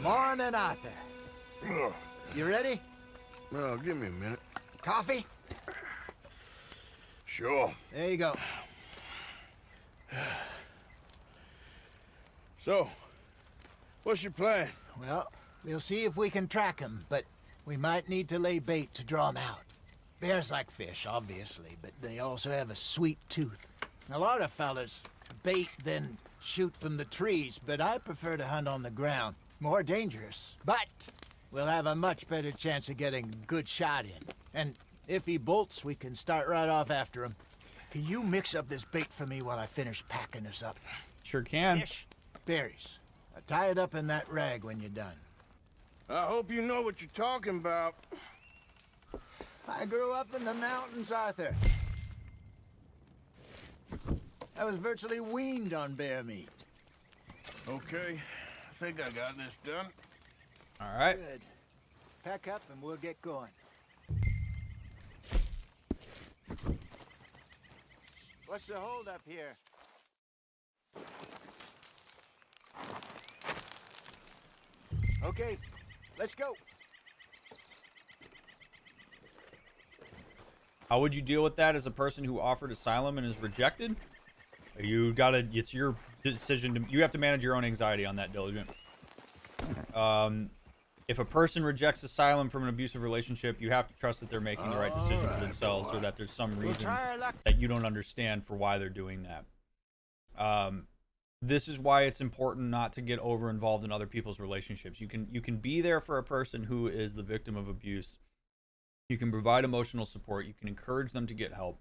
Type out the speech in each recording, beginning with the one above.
Morning, Arthur. Ugh. You ready? Well, give me a minute. Coffee? Sure. There you go. So, what's your plan? Well, we'll see if we can track him, but we might need to lay bait to draw him out. Bears like fish, obviously, but they also have a sweet tooth. A lot of fellas bait then shoot from the trees, but I prefer to hunt on the ground. More dangerous, but we'll have a much better chance of getting a good shot in. And if he bolts, we can start right off after him. Can you mix up this bait for me while I finish packing this up? Sure can. Fish, berries. Uh, tie it up in that rag when you're done. I hope you know what you're talking about. I grew up in the mountains, Arthur. I was virtually weaned on bear meat. Okay, I think I got this done. All right. Good. Pack up and we'll get going. What's the hold up here? Okay, let's go. How would you deal with that as a person who offered asylum and is rejected? You gotta. It's your decision to. You have to manage your own anxiety on that, diligent. Um, if a person rejects asylum from an abusive relationship, you have to trust that they're making the right decision for themselves, or that there's some reason that you don't understand for why they're doing that. Um, this is why it's important not to get over involved in other people's relationships. You can you can be there for a person who is the victim of abuse. You can provide emotional support. You can encourage them to get help.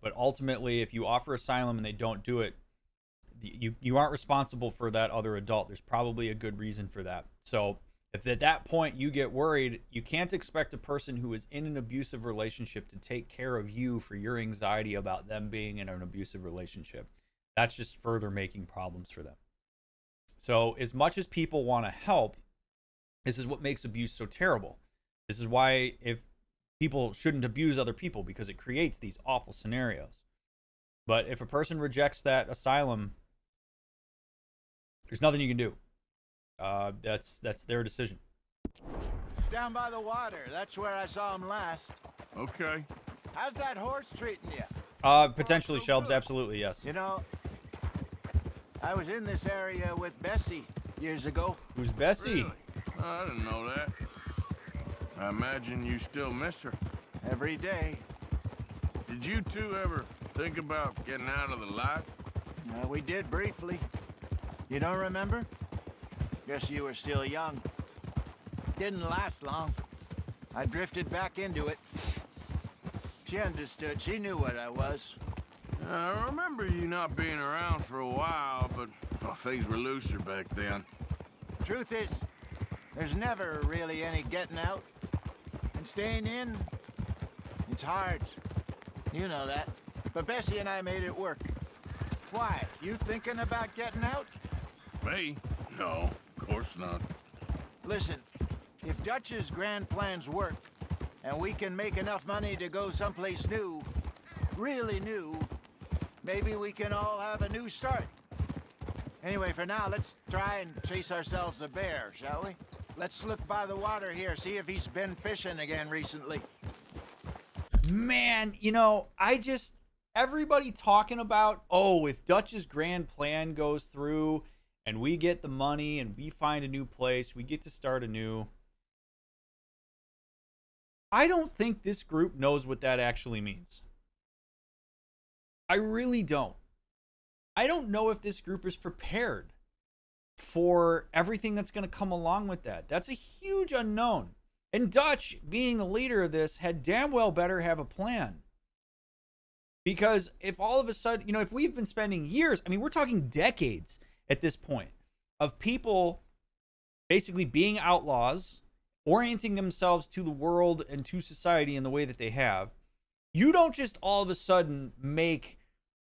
But ultimately, if you offer asylum and they don't do it, you you aren't responsible for that other adult. There's probably a good reason for that. So if at that point you get worried, you can't expect a person who is in an abusive relationship to take care of you for your anxiety about them being in an abusive relationship. That's just further making problems for them. So, as much as people want to help, this is what makes abuse so terrible. This is why if people shouldn't abuse other people because it creates these awful scenarios. But if a person rejects that asylum, there's nothing you can do. Uh, that's that's their decision. Down by the water. That's where I saw him last. Okay. How's that horse treating you? Uh, potentially shelves, absolutely yes. You know, I was in this area with Bessie years ago. Who's Bessie? Really? I didn't know that. I imagine you still miss her. Every day. Did you two ever think about getting out of the life? Uh, we did briefly. You don't remember? Guess you were still young. Didn't last long. I drifted back into it. She understood. She knew what I was. Uh, I remember you not being around for a while, but well, things were looser back then. Truth is, there's never really any getting out. And staying in, it's hard. You know that. But Bessie and I made it work. Why? You thinking about getting out? Me? No, of course not. Listen, if Dutch's grand plans work, and we can make enough money to go someplace new, really new, maybe we can all have a new start. Anyway, for now, let's try and chase ourselves a bear, shall we? Let's look by the water here, see if he's been fishing again recently. Man, you know, I just everybody talking about, oh, if Dutch's grand plan goes through and we get the money and we find a new place, we get to start anew. I don't think this group knows what that actually means. I really don't. I don't know if this group is prepared for everything that's going to come along with that. That's a huge unknown. And Dutch, being the leader of this, had damn well better have a plan. Because if all of a sudden, you know, if we've been spending years, I mean, we're talking decades at this point of people basically being outlaws, orienting themselves to the world and to society in the way that they have, you don't just all of a sudden make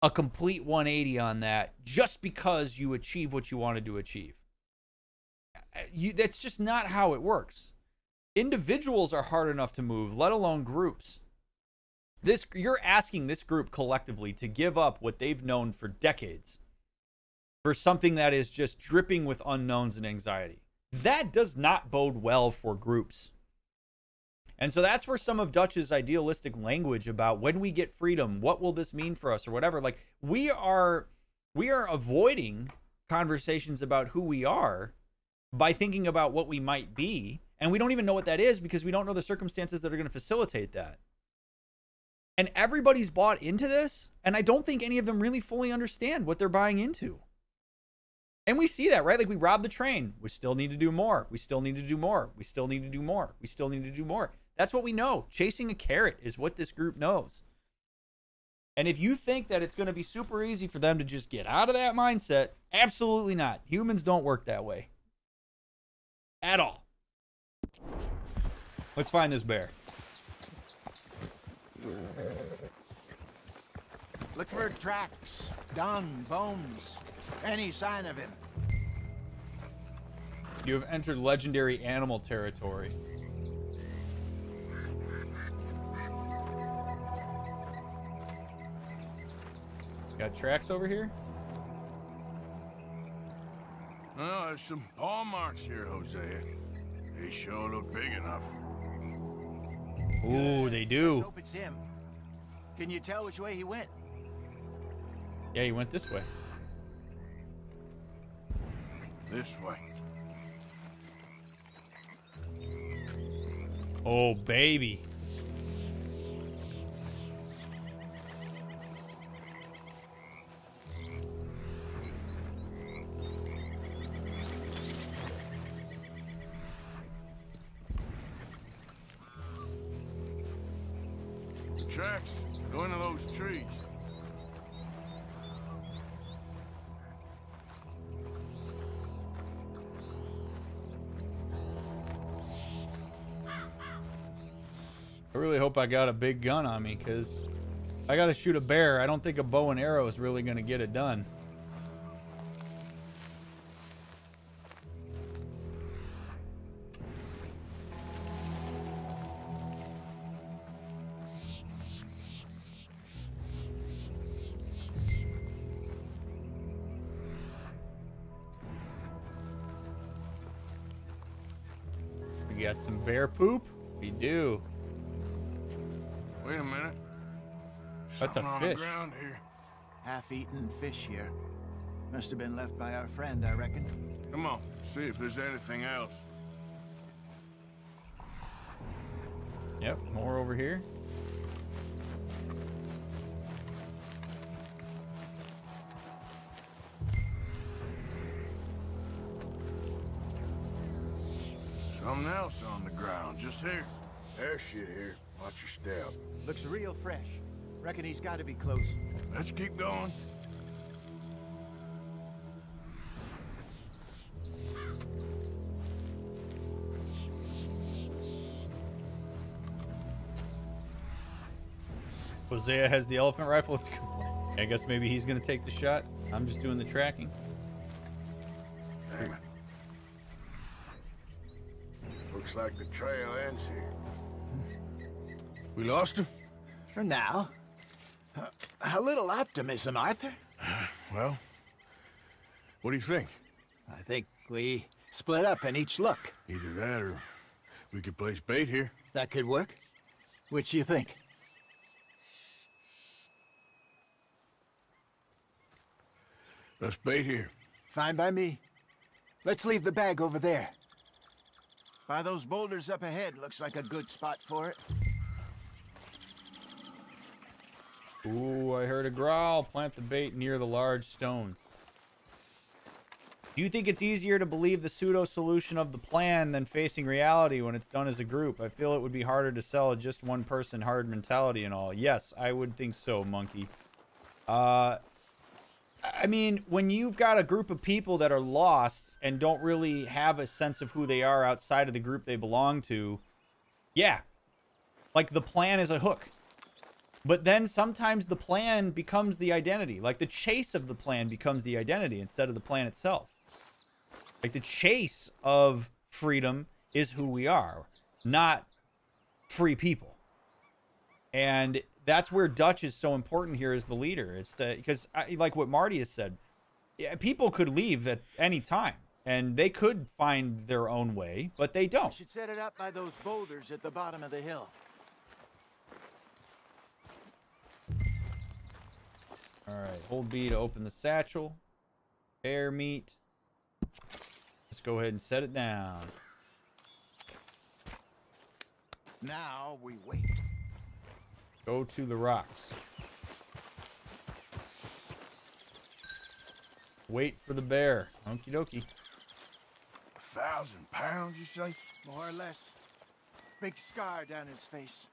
a complete 180 on that just because you achieve what you wanted to achieve. You, that's just not how it works. Individuals are hard enough to move, let alone groups. This you're asking this group collectively to give up what they've known for decades for something that is just dripping with unknowns and anxiety. that does not bode well for groups. And so that's where some of Dutch's idealistic language about when we get freedom, what will this mean for us or whatever, like we are we are avoiding conversations about who we are by thinking about what we might be, and we don't even know what that is because we don't know the circumstances that are going to facilitate that. And everybody's bought into this, and I don't think any of them really fully understand what they're buying into. And we see that, right? Like we robbed the train. We still need to do more. We still need to do more. We still need to do more. We still need to do more. That's what we know. Chasing a carrot is what this group knows. And if you think that it's going to be super easy for them to just get out of that mindset, absolutely not. Humans don't work that way at all. Let's find this bear. Look for tracks, dung, bones, any sign of him. You have entered legendary animal territory. Got tracks over here? Well, there's some paw marks here, Hosea. They sure look big enough. Ooh, they Let's do. hope it's him. Can you tell which way he went? Yeah, he went this way. This way. Oh, baby. Hope I got a big gun on me because I got to shoot a bear. I don't think a bow and arrow is really going to get it done. Half-eaten fish here. Must have been left by our friend, I reckon. Come on, see if there's anything else. Yep, more over here. Something else on the ground, just here. There's shit here. Watch your step. Looks real fresh. Reckon he's got to be close. Let's keep going. Hosea has the elephant rifle. It's good. I guess maybe he's gonna take the shot. I'm just doing the tracking. Damn. Looks like the trail ends here. We lost him? For now. Uh, a little optimism, Arthur. Well, what do you think? I think we split up and each look. Either that or we could place bait here. That could work. Which you think? Let's bait here. Fine by me. Let's leave the bag over there. By those boulders up ahead, looks like a good spot for it. Ooh, I heard a growl. Plant the bait near the large stones. Do you think it's easier to believe the pseudo solution of the plan than facing reality when it's done as a group? I feel it would be harder to sell just one person hard mentality and all. Yes, I would think so, Monkey. Uh, I mean, when you've got a group of people that are lost and don't really have a sense of who they are outside of the group they belong to, yeah. Like the plan is a hook. But then sometimes the plan becomes the identity. Like the chase of the plan becomes the identity instead of the plan itself. Like the chase of freedom is who we are, not free people. And that's where Dutch is so important here as the leader. It's to, because, I, like what Marty has said, people could leave at any time. And they could find their own way, but they don't. Should set it up by those boulders at the bottom of the hill. All right, hold B to open the satchel. Bear meat. Let's go ahead and set it down. Now we wait. Go to the rocks. Wait for the bear. Okie dokie. A thousand pounds, you say? More or less. Big scar down his face.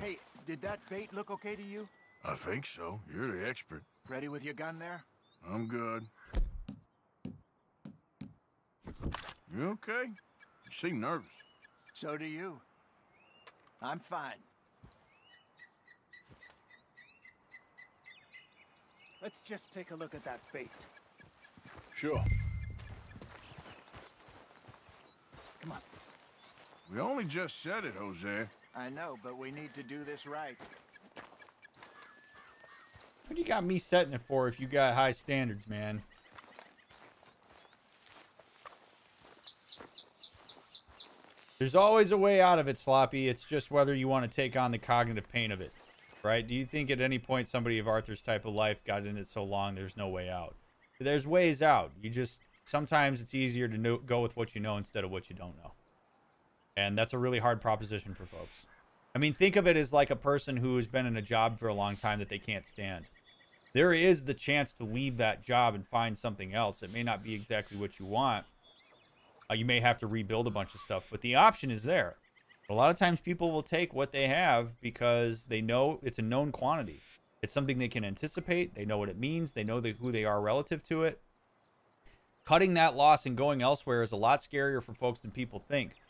Hey, did that bait look okay to you? I think so. You're the expert. Ready with your gun there? I'm good. You okay? You seem nervous. So do you. I'm fine. Let's just take a look at that bait. Sure. Come on. We only just said it, Hosea. I know, but we need to do this right. What do you got me setting it for if you got high standards, man? There's always a way out of it, Sloppy. It's just whether you want to take on the cognitive pain of it, right? Do you think at any point somebody of Arthur's type of life got in it so long there's no way out? There's ways out. You just sometimes it's easier to know, go with what you know instead of what you don't know, and that's a really hard proposition for folks. I mean, think of it as like a person who has been in a job for a long time that they can't stand. There is the chance to leave that job and find something else. It may not be exactly what you want. Uh, you may have to rebuild a bunch of stuff, but the option is there. A lot of times people will take what they have because they know it's a known quantity. It's something they can anticipate. They know what it means. They know the, who they are relative to it. Cutting that loss and going elsewhere is a lot scarier for folks than people think.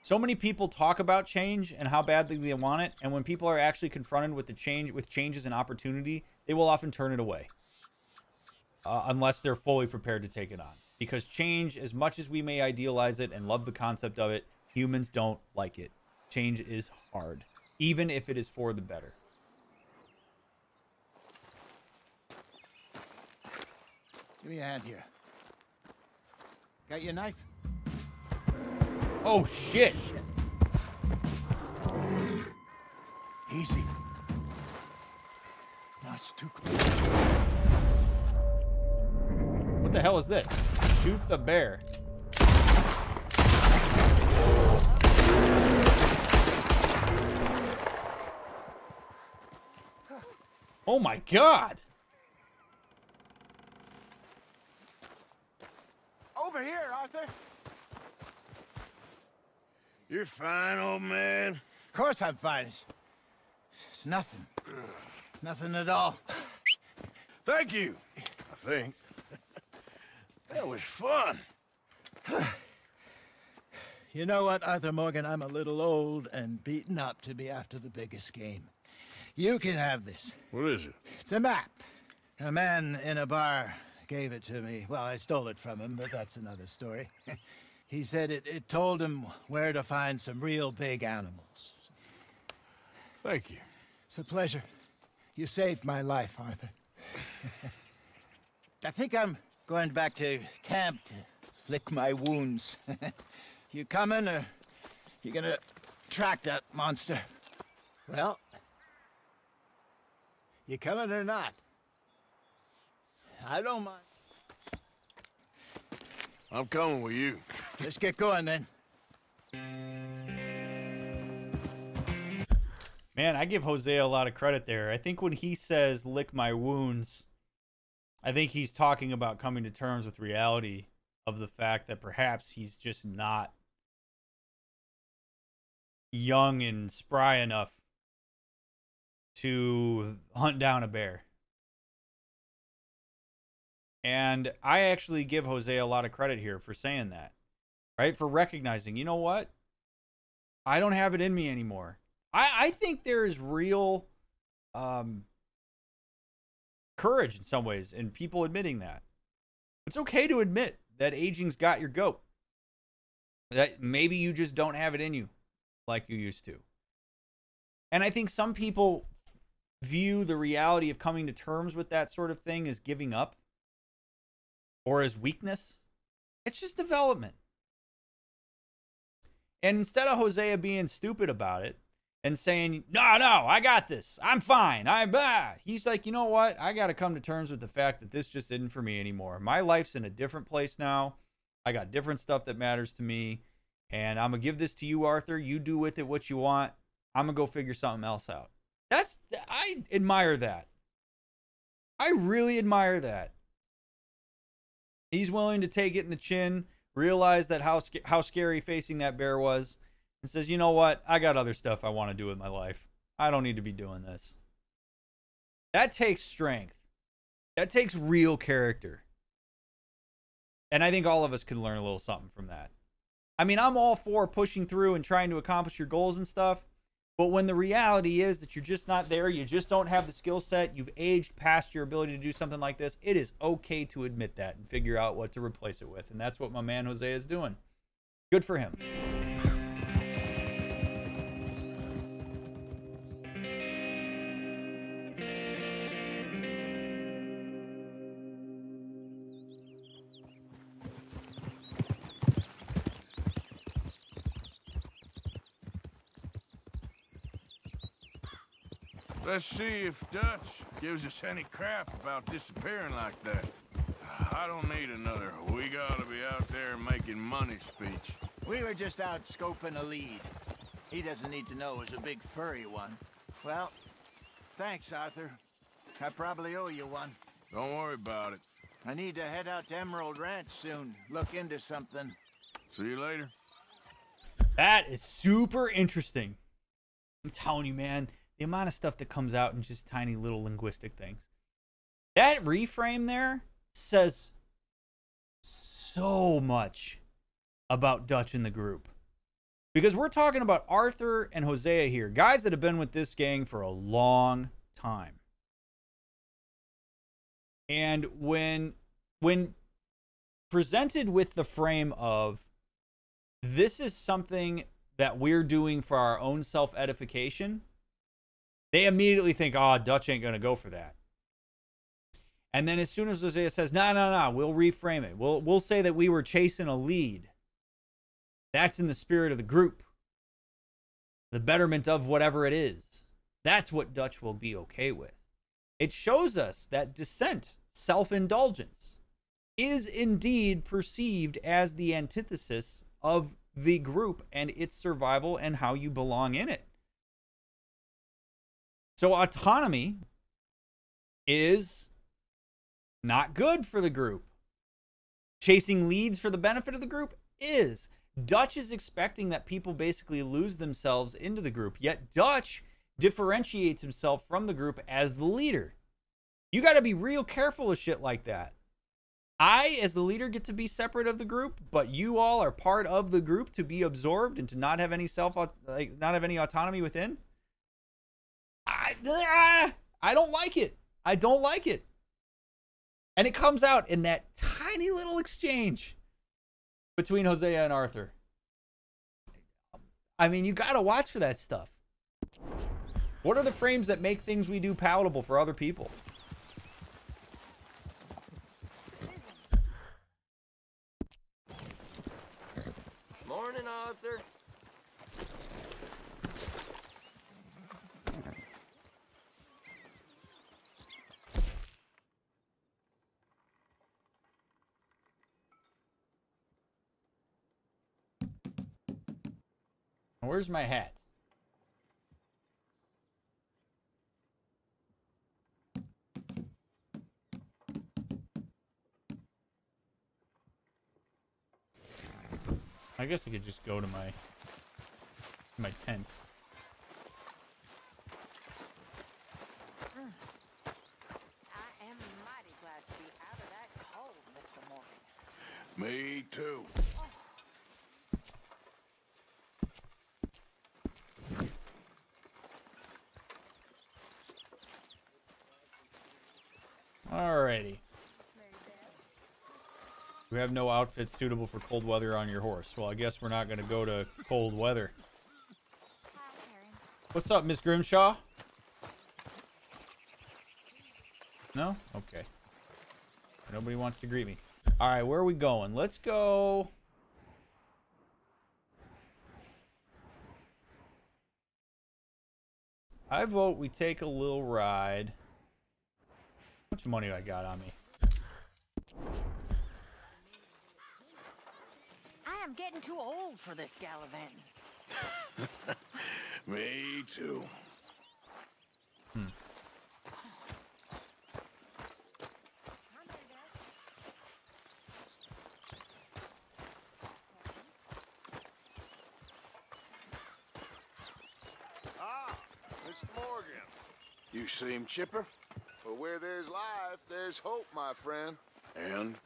So many people talk about change and how badly they want it, and when people are actually confronted with the change, with changes and opportunity, they will often turn it away, uh, unless they're fully prepared to take it on. Because change, as much as we may idealize it and love the concept of it, humans don't like it. Change is hard, even if it is for the better. Give me a hand here. Got your knife? Oh shit! Easy. It's too close. What the hell is this? Shoot the bear. Oh my god! Over here, Arthur. You're fine, old man. Of course I'm fine. It's, it's nothing. Nothing at all. Thank you. I think. that was fun. You know what, Arthur Morgan? I'm a little old and beaten up to be after the biggest game. You can have this. What is it? It's a map. A man in a bar gave it to me. Well, I stole it from him, but that's another story. he said it, it told him where to find some real big animals. Thank you. It's a pleasure. You saved my life, Arthur. I think I'm going back to camp to lick my wounds. you coming, or you gonna track that monster? Well, you coming or not? I don't mind. I'm coming with you. Let's get going then. Man, I give Hosea a lot of credit there. I think when he says lick my wounds, I think he's talking about coming to terms with reality of the fact that perhaps he's just not young and spry enough to hunt down a bear. And I actually give Hosea a lot of credit here for saying that, right? For recognizing, you know what? I don't have it in me anymore. I, I think there is real um, courage in some ways in people admitting that. It's okay to admit that aging's got your goat. That maybe you just don't have it in you like you used to. And I think some people view the reality of coming to terms with that sort of thing as giving up. Or his weakness. It's just development. And instead of Hosea being stupid about it and saying, no, no, I got this. I'm fine. I'm blah. He's like, you know what? I got to come to terms with the fact that this just isn't for me anymore. My life's in a different place now. I got different stuff that matters to me. And I'm going to give this to you, Arthur. You do with it what you want. I'm going to go figure something else out. That's, I admire that. I really admire that. He's willing to take it in the chin realize that how how scary facing that bear was, and says, "You know what? I got other stuff I want to do with my life. I don't need to be doing this." That takes strength. That takes real character. And I think all of us can learn a little something from that. I mean, I'm all for pushing through and trying to accomplish your goals and stuff. But when the reality is that you're just not there, you just don't have the skill set, you've aged past your ability to do something like this, it is okay to admit that and figure out what to replace it with. And that's what my man Hosea is doing. Good for him. Let's see if Dutch gives us any crap about disappearing like that. I don't need another we gotta be out there making money speech. We were just out scoping a lead. He doesn't need to know it's a big furry one. Well, thanks, Arthur. I probably owe you one. Don't worry about it. I need to head out to Emerald Ranch soon. Look into something. See you later. That is super interesting. I'm telling you, man the amount of stuff that comes out in just tiny little linguistic things. That reframe there says so much about Dutch in the group. Because we're talking about Arthur and Hosea here, guys that have been with this gang for a long time. And when when presented with the frame of this is something that we're doing for our own self edification, they immediately think, oh, Dutch ain't going to go for that. And then as soon as Hosea says, no, no, no, we'll reframe it. We'll, we'll say that we were chasing a lead. That's in the spirit of the group, the betterment of whatever it is. That's what Dutch will be okay with. It shows us that dissent, self indulgence, is indeed perceived as the antithesis of the group and its survival and how you belong in it. So autonomy is not good for the group. Chasing leads for the benefit of the group is. Dutch is expecting that people basically lose themselves into the group, yet Dutch differentiates himself from the group as the leader. You got to be real careful of shit like that. I, as the leader, get to be separate of the group, but you all are part of the group to be absorbed and to not have any self, like, not have any autonomy within. I, I don't like it. I don't like it. And it comes out in that tiny little exchange between Hosea and Arthur. I mean, you got to watch for that stuff. What are the frames that make things we do palatable for other people? Morning, Arthur. Where's my hat? I guess I could just go to my my tent. Me too. Alrighty. We have no outfit suitable for cold weather on your horse. Well, I guess we're not going to go to cold weather. What's up, Miss Grimshaw? No? Okay. Nobody wants to greet me. All right, where are we going? Let's go. I vote we take a little ride. How much money do I got on me? I am getting too old for this gallivanting. Me too. Ah, Mr. Morgan. You seem chipper? Well, where there's life, there's hope, my friend. And?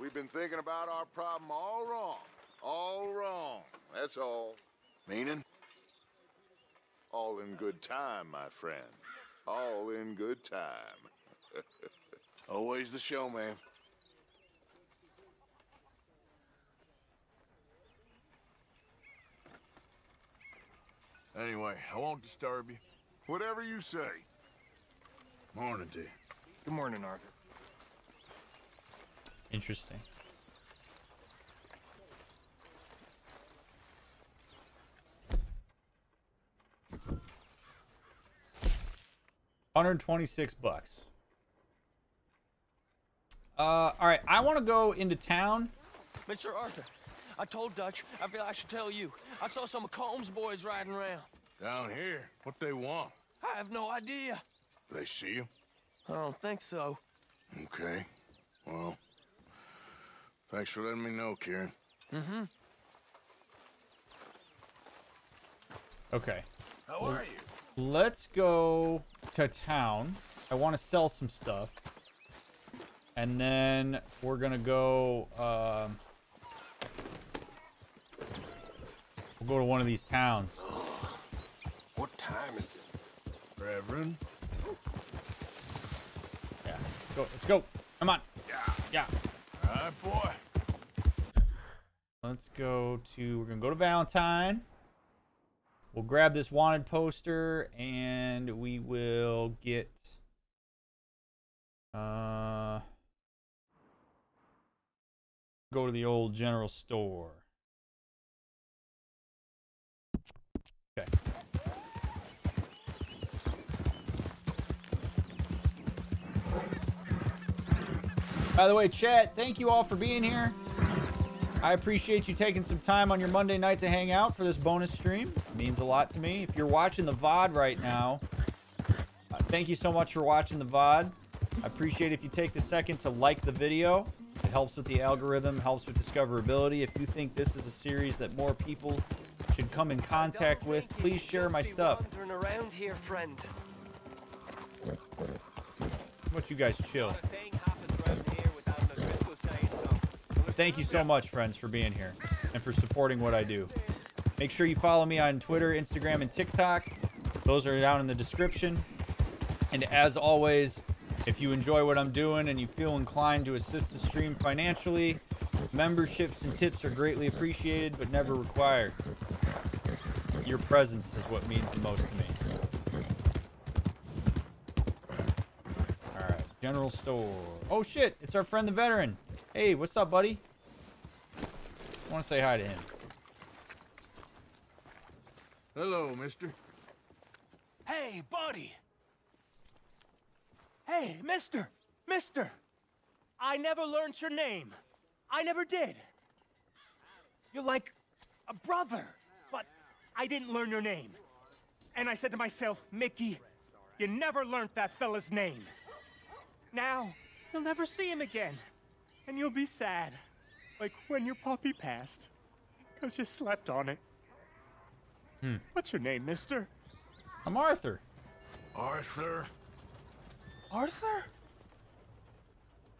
We've been thinking about our problem all wrong. All wrong. That's all. Meaning? All in good time, my friend. All in good time. Always the showman. Anyway, I won't disturb you. Whatever you say. Morning to you. Good morning, Arthur. Interesting. Hundred twenty-six bucks. Uh, all right. I want to go into town. Mr. Arthur, I told Dutch I feel I should tell you. I saw some of Colm's boys riding around. Down here, what they want? I have no idea. They see you? I don't think so. Okay. Well, thanks for letting me know, Kieran. Mm-hmm. Okay. How are you? Let's go to town. I want to sell some stuff. And then we're going to go. Um, we'll go to one of these towns. What time is it? Reverend? Yeah. Let's go. Let's go. Come on. Yeah. Yeah. All right, boy. Let's go to. We're going to go to Valentine. We'll grab this wanted poster and we will get. Uh. Go to the old general store. By the way, chat, thank you all for being here. I appreciate you taking some time on your Monday night to hang out for this bonus stream. It means a lot to me. If you're watching the VOD right now, uh, thank you so much for watching the VOD. I appreciate if you take the second to like the video. It helps with the algorithm, helps with discoverability. If you think this is a series that more people should come in contact with, please share my stuff. Here, friend. How you guys chill? Thank you so much, friends, for being here and for supporting what I do. Make sure you follow me on Twitter, Instagram, and TikTok. Those are down in the description. And as always, if you enjoy what I'm doing and you feel inclined to assist the stream financially, memberships and tips are greatly appreciated but never required. Your presence is what means the most to me. Alright, general store. Oh shit, it's our friend the veteran. Hey, what's up, buddy? I want to say hi to him. Hello, mister. Hey, buddy. Hey, mister. Mister. I never learned your name. I never did. You're like a brother, but I didn't learn your name. And I said to myself, Mickey, you never learned that fella's name. Now, you'll never see him again. And you'll be sad. Like when your puppy passed. Because you slept on it. Hmm. What's your name, mister? I'm Arthur. Arthur? Arthur?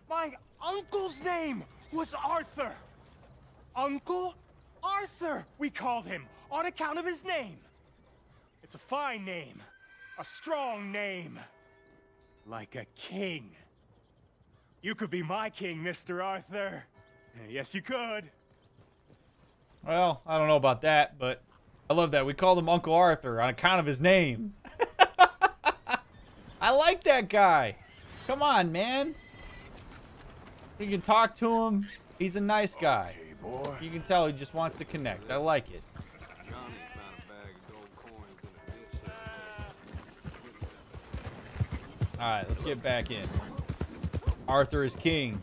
My uncle's name was Arthur. Uncle Arthur, we called him, on account of his name. It's a fine name, a strong name, like a king. You could be my king, Mr. Arthur. Eh, yes, you could. Well, I don't know about that, but I love that. We called him Uncle Arthur on account of his name. I like that guy. Come on, man. You can talk to him. He's a nice guy. Hey, boy. You can tell he just wants to connect. I like it. Johnny found a bag of gold coins in a ditch the other day. All right, let's get back in. Arthur is king.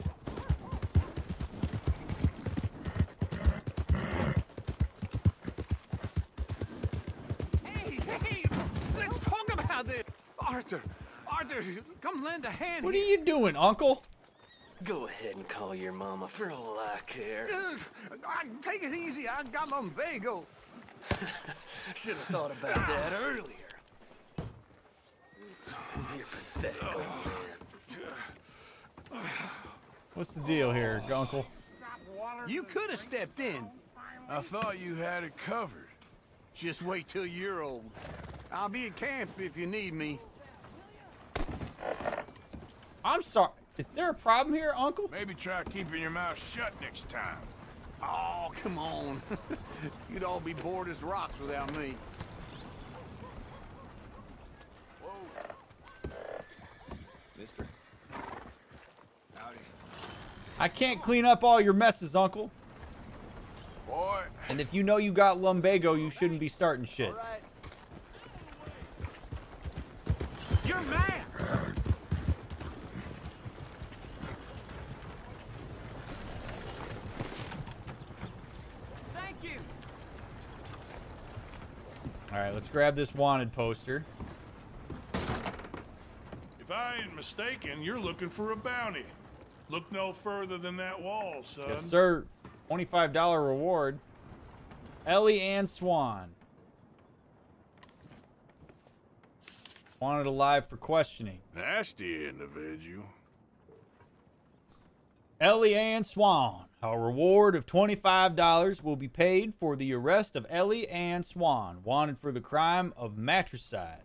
Come lend a hand. What are you doing, Uncle? Go ahead and call your mama for all I care. Uh, I, take it easy. I got lumbago. Should have thought about that earlier. You're pathetic, old man. What's the deal here, Uncle? You could have stepped in. I thought you had it covered. Just wait till you're old. I'll be at camp if you need me. I'm sorry. Is there a problem here, Uncle? Maybe try keeping your mouth shut next time. Oh, come on. You'd all be bored as rocks without me. Mister. Howdy. I can't clean up all your messes, Uncle. Boy, And if you know you got lumbago, you shouldn't be starting shit. You're mad. Thank you. All right, let's grab this wanted poster. If I ain't mistaken, you're looking for a bounty. Look no further than that wall, son. Yes, sir. $25 reward. Ellie Ann Swan. Wanted alive for questioning. nasty individual. Ellie Ann Swan. A reward of $25 will be paid for the arrest of Ellie Ann Swan, wanted for the crime of matricide.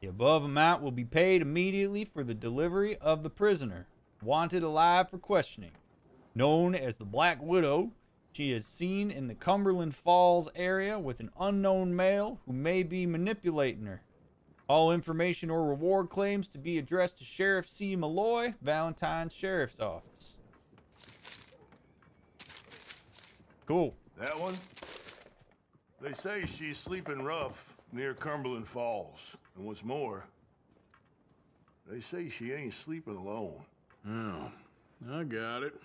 The above amount will be paid immediately for the delivery of the prisoner, wanted alive for questioning. Known as the Black Widow, she is seen in the Cumberland Falls area with an unknown male who may be manipulating her. All information or reward claims to be addressed to Sheriff C. Malloy, Valentine Sheriff's Office. Cool. That one? They say she's sleeping rough near Cumberland Falls. And what's more, they say she ain't sleeping alone. Oh, I got it.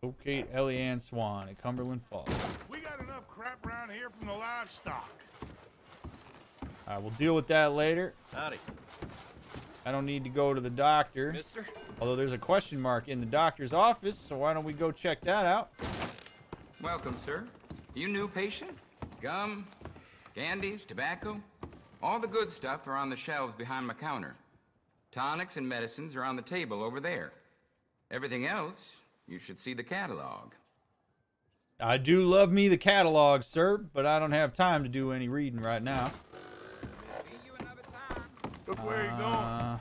Locate Ellie Ann Swan at Cumberland Falls. We got enough crap around here from the livestock. All right, we'll deal with that later. Howdy. I don't need to go to the doctor. Mister? Although there's a question mark in the doctor's office, so why don't we go check that out? Welcome, sir. You new patient? Gum, candies, tobacco? All the good stuff are on the shelves behind my counter. Tonics and medicines are on the table over there. Everything else, you should see the catalog. I do love me the catalog, sir, but I don't have time to do any reading right now. Look where you going. Uh,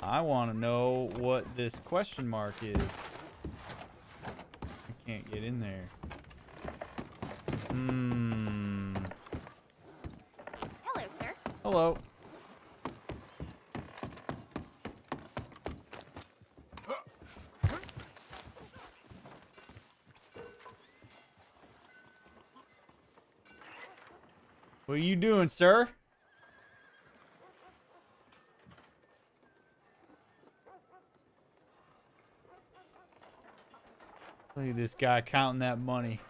I want to know what this question mark is. I can't get in there. Hmm. Hello, sir. Hello. What are you doing, sir? Look at this guy counting that money.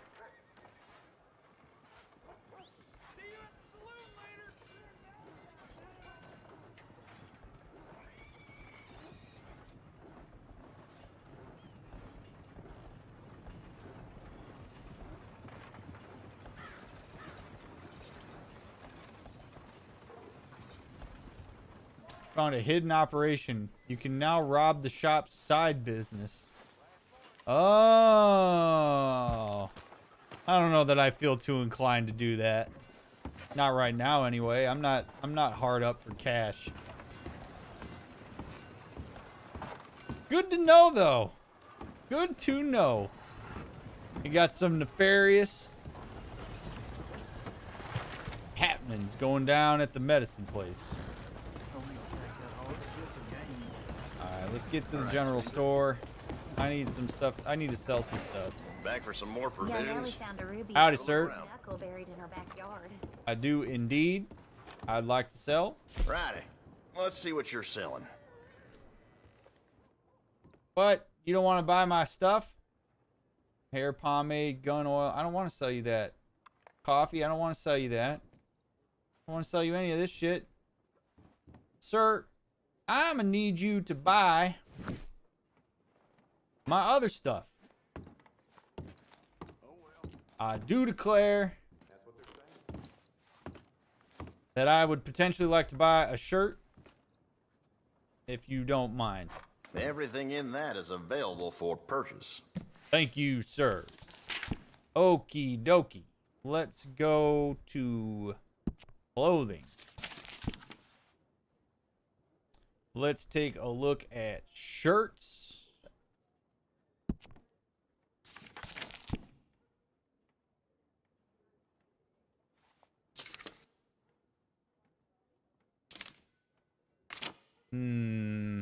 Found a hidden operation. You can now rob the shop's side business. Oh. I don't know that I feel too inclined to do that. Not right now anyway. I'm not I'm not hard up for cash. Good to know though. Good to know. You got some nefarious happenings going down at the medicine place. Let's get to the general store. I need some stuff. I need to sell some stuff. Back for some more provisions. found a. Howdy, sir. In. I do indeed. I'd like to sell. Righty. Let's see what you're selling. But you don't want to buy my stuff? Hair pomade, gun oil. I don't want to sell you that. Coffee. I don't want to sell you that. I don't want to sell you any of this shit. Sir, I'm to need you to buy my other stuff. I do declare that I would potentially like to buy a shirt if you don't mind. Everything in that is available for purchase. Thank you, sir. Okie dokie. Let's go to clothing. Let's take a look at shirts. Hmm.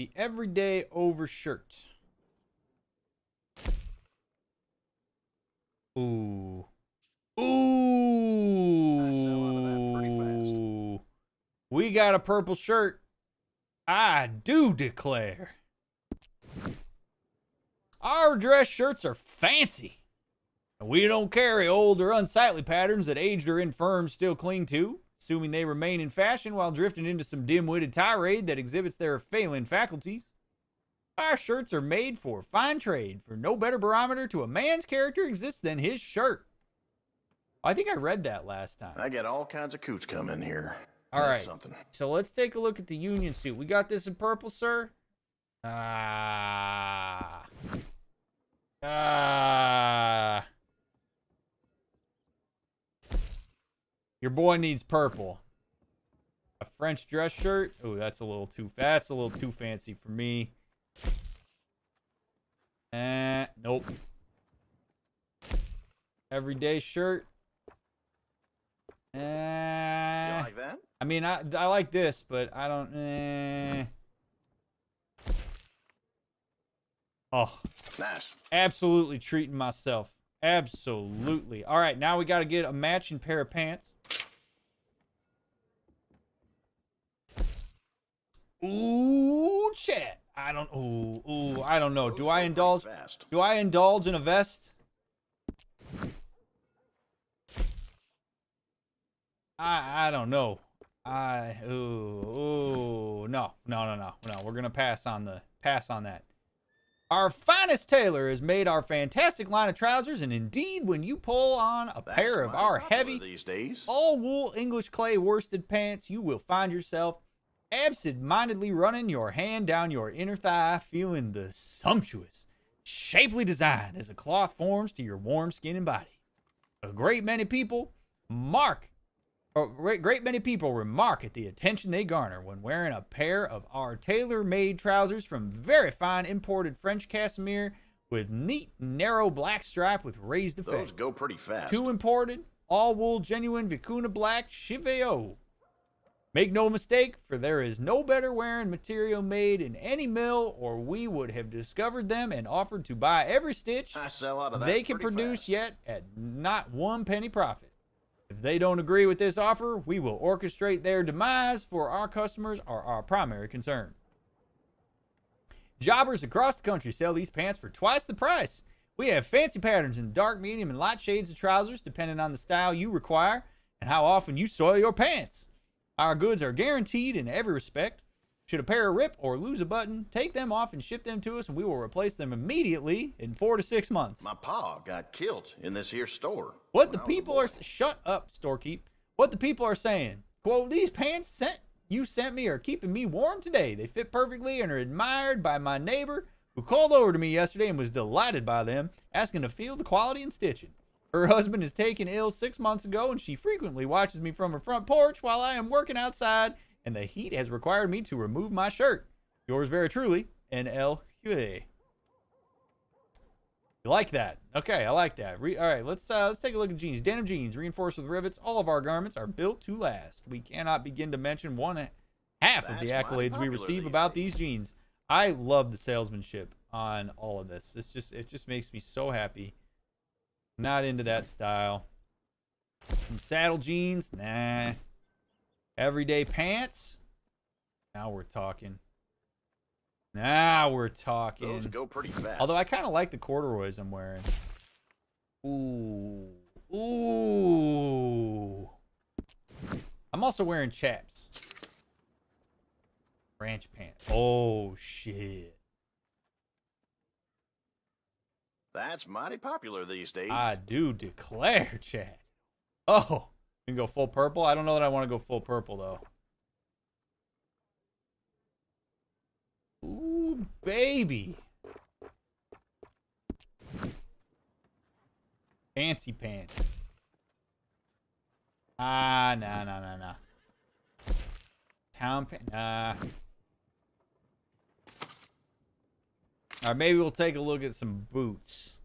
The everyday overshirt. Ooh. Ooh. We got a purple shirt. I do declare. Our dress shirts are fancy. And we don't carry old or unsightly patterns that aged or infirm still cling to, assuming they remain in fashion while drifting into some dim-witted tirade that exhibits their failing faculties. Our shirts are made for fine trade, for no better barometer to a man's character exists than his shirt. I think I read that last time. I get all kinds of coots coming here. All right. Something. So let's take a look at the union suit. We got this in purple, sir. Ah. Ah. Your boy needs purple. A French dress shirt. Oh, that's a little too that's a little too fancy for me. Eh, nope. Everyday shirt. Eh. You like that? I mean, I I like this, but I don't. Eh. Oh, Nice. absolutely treating myself. Absolutely. All right, now we got to get a matching pair of pants. Ooh, chat. I don't. Ooh, ooh. I don't know. Do I indulge? Do I indulge in a vest? I I don't know. I ooh ooh no no no no no. We're gonna pass on the pass on that. Our finest tailor has made our fantastic line of trousers, and indeed, when you pull on a That's pair of our heavy these days. all wool English clay worsted pants, you will find yourself absent-mindedly running your hand down your inner thigh, feeling the sumptuous, shapely design as a cloth forms to your warm skin and body. A great many people mark, or great, great many people remark at the attention they garner when wearing a pair of our tailor-made trousers from very fine imported French cashmere with neat, narrow black stripe with raised effect. Those go pretty fast. Two imported, all wool, genuine Vicuna black Cheviot. Make no mistake, for there is no better wearing material made in any mill, or we would have discovered them and offered to buy every stitch I sell out of that they can produce fast. yet at not one penny profit. If they don't agree with this offer, we will orchestrate their demise, for our customers are our primary concern. Jobbers across the country sell these pants for twice the price. We have fancy patterns in dark, medium, and light shades of trousers, depending on the style you require and how often you soil your pants. Our goods are guaranteed in every respect. Should a pair rip or lose a button, take them off and ship them to us, and we will replace them immediately in four to six months. My pa got killed in this here store. What the when I was a people are shut up, storekeep. What the people are saying. Quote, these pants sent you sent me are keeping me warm today. They fit perfectly and are admired by my neighbor who called over to me yesterday and was delighted by them, asking to feel the quality and stitching. Her husband is taken ill six months ago, and she frequently watches me from her front porch while I am working outside, and the heat has required me to remove my shirt. Yours very truly, N.L. Huey. You like that? Okay, I like that. Re- all right, let's uh, let's take a look at jeans. Denim jeans, reinforced with rivets. All of our garments are built to last. We cannot begin to mention one half of the accolades we receive about these jeans. I love the salesmanship on all of this. It's just it just makes me so happy. Not into that style. Some saddle jeans, nah. Everyday pants. Now we're talking. Now we're talking. Those go pretty fast. Although I kind of like the corduroys I'm wearing. Ooh. Ooh. I'm also wearing chaps. Ranch pants. Oh, shit. That's mighty popular these days. I do declare, Chad. Oh, we can go full purple? I don't know that I want to go full purple, though. Ooh, baby. Fancy pants. Ah, nah, nah, nah, nah. Town pants. Nah. All right, maybe we'll take a look at some boots.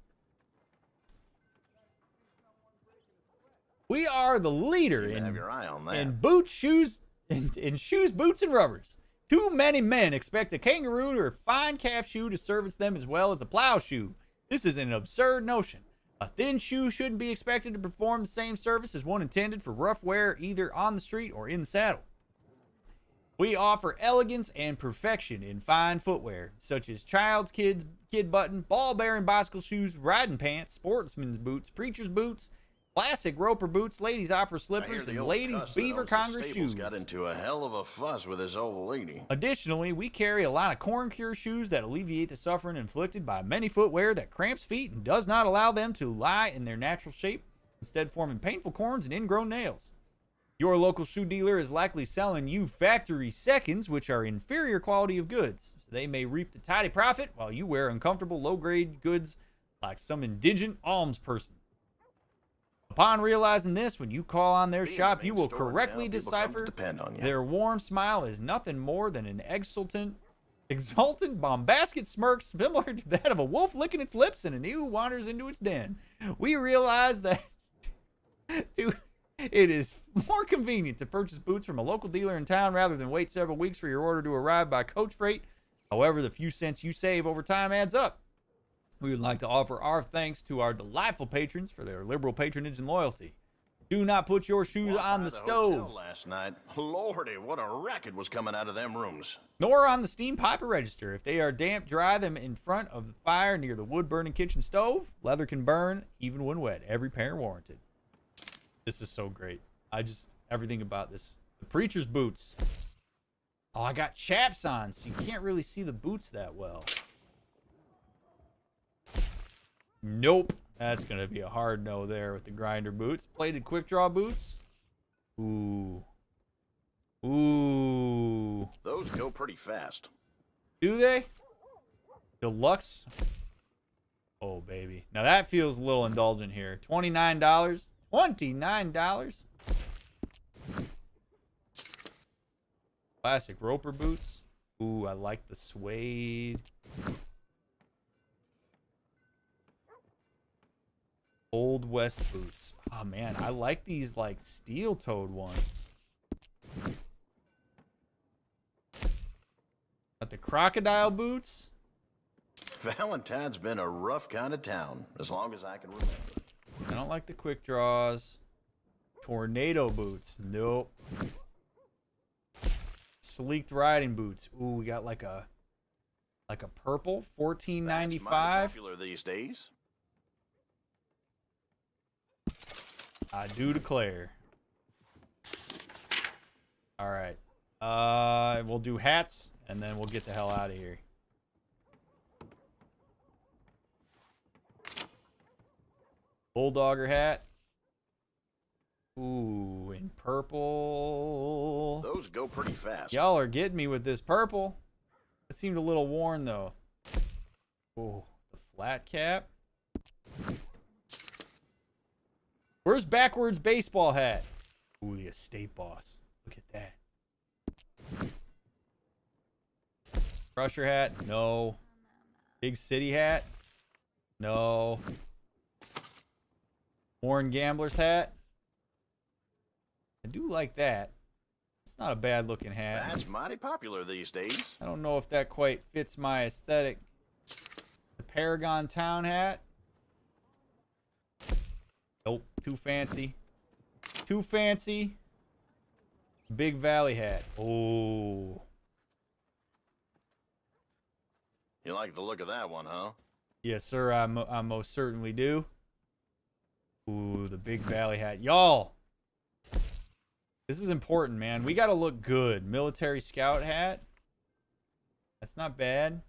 We are the leader in, have your eye on that. in boots, shoes, in, in shoes, boots, and rubbers. Too many men expect a kangaroo or fine calf shoe to service them as well as a plow shoe. This is an absurd notion. A thin shoe shouldn't be expected to perform the same service as one intended for rough wear either on the street or in the saddle. We offer elegance and perfection in fine footwear, such as child's kids, kid button, ball bearing bicycle shoes, riding pants, sportsman's boots, preacher's boots, classic roper boots, ladies' opera slippers, and ladies' beaver congress shoes. got into a hell of a fuss with his old lady. Additionally, we carry a line of corn cure shoes that alleviate the suffering inflicted by many footwear that cramps feet and does not allow them to lie in their natural shape, instead forming painful corns and ingrown nails. Your local shoe dealer is likely selling you factory seconds, which are inferior quality of goods. So they may reap the tidy profit while you wear uncomfortable low-grade goods like some indigent alms person. Upon realizing this, when you call on their shop, you will correctly town, people come to decipher depend on you. their warm smile is nothing more than an exultant, exultant, bombastic smirk similar to that of a wolf licking its lips and an ewe wanders into its den. We realize that to, it is more convenient to purchase boots from a local dealer in town rather than wait several weeks for your order to arrive by coach freight. However, the few cents you save over time adds up. We would like to offer our thanks to our delightful patrons for their liberal patronage and loyalty. Do not put your shoes Walked on by the stove. last night. Lordy, what a racket was coming out of them rooms. nor on the steam pipe or register. If they are damp, dry them in front of the fire near the wood burning kitchen stove. Leather can burn even when wet. Every pair warranted. This is so great. I just everything about this. The preacher's boots. Oh, I got chaps on, so you can't really see the boots that well. Nope. That's gonna be a hard no there with the grinder boots. Plated quick draw boots. Ooh. Ooh. Those go pretty fast. Do they? Deluxe. Oh baby. Now that feels a little indulgent here. Twenty-nine dollars. Twenty-nine dollars. Classic roper boots. Ooh, I like the suede. Old West boots. Oh man, I like these like steel-toed ones. Got the crocodile boots. Valentine's been a rough kind of town, as long as I can remember. I don't like the quick draws. Tornado boots. Nope. Sleeked riding boots. Ooh, we got like a like a purple, 1495. That's popular these days. I do declare. All right. Uh, we'll do hats and then we'll get the hell out of here. Bulldogger hat. Ooh, in purple. Those go pretty fast. Y'all are getting me with this purple. It seemed a little worn though. Ooh, the flat cap. Where's backwards baseball hat? Ooh, the estate boss. Look at that. Crusher hat? No. Big city hat? No. Warren Gambler's hat? I do like that. It's It's not a bad looking hat. That's mighty popular these days. I don't know if that quite fits my aesthetic. The Paragon Town hat. Nope, too fancy. Too fancy. Big Valley hat. Oh. You like the look of that one, huh? Yes, sir. I, mo- I most certainly do. Ooh, the Big Valley hat. Y'all. This is important, man. We got to look good. Military scout hat. That's not bad.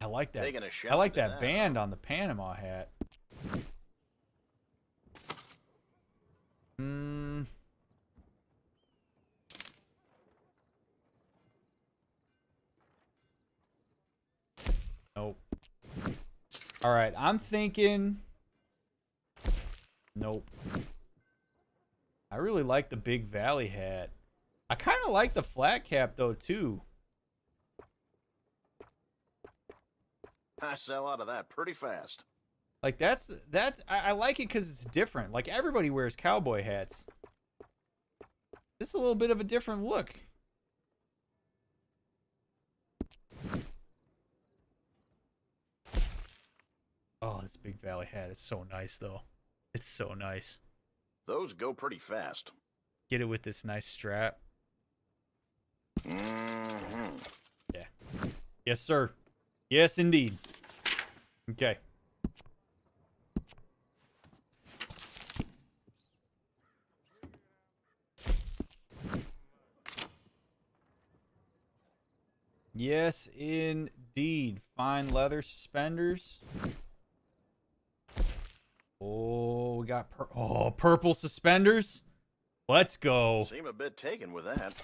I like that. Taking a shot I like that, that, band on the Panama hat. Hmm. Nope. All right, I'm thinking. Nope. I really like the Big Valley hat. I kind of like the flat cap though too. I sell out of that pretty fast. Like that's that's I, I like it because it's different. Like everybody wears cowboy hats. This is a little bit of a different look. Oh, this Big Valley hat is so nice though. It's so nice. Those go pretty fast. Get it with this nice strap. Mm-hmm. Yeah. Yes, sir. Yes, indeed. Okay. Yes, indeed. Fine leather suspenders. Oh, we got pur- oh purple suspenders. Let's go. Seem a bit taken with that.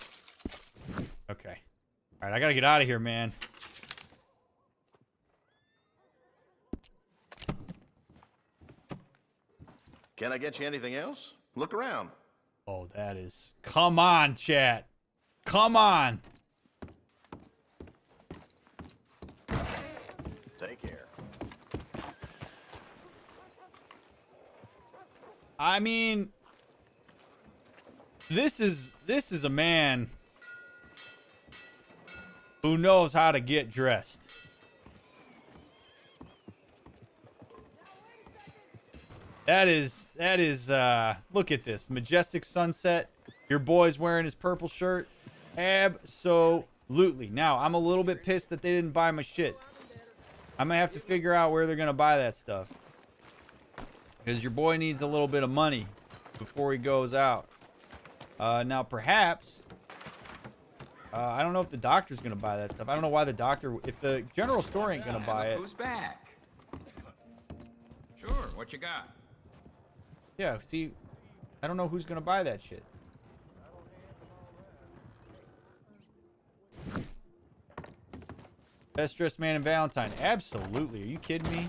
Okay. All right, I gotta get out of here, man. Can I get you anything else? Look around. Oh, that is. Come on, chat. Come on. Take care. I mean, this is this is a man who knows how to get dressed. That is that is uh look at this. Majestic sunset. Your boy's wearing his purple shirt. Absolutely. Now, I'm a little bit pissed that they didn't buy my shit. I'm gonna have to figure out where they're gonna buy that stuff. Because your boy needs a little bit of money before he goes out. Uh, now, perhaps... Uh, I don't know if the doctor's going to buy that stuff. I don't know why the doctor... If the general store ain't going to buy it... Who's back? Sure, what you got? Yeah, see... I don't know who's going to buy that shit. Best dressed man in Valentine. Absolutely. Are you kidding me?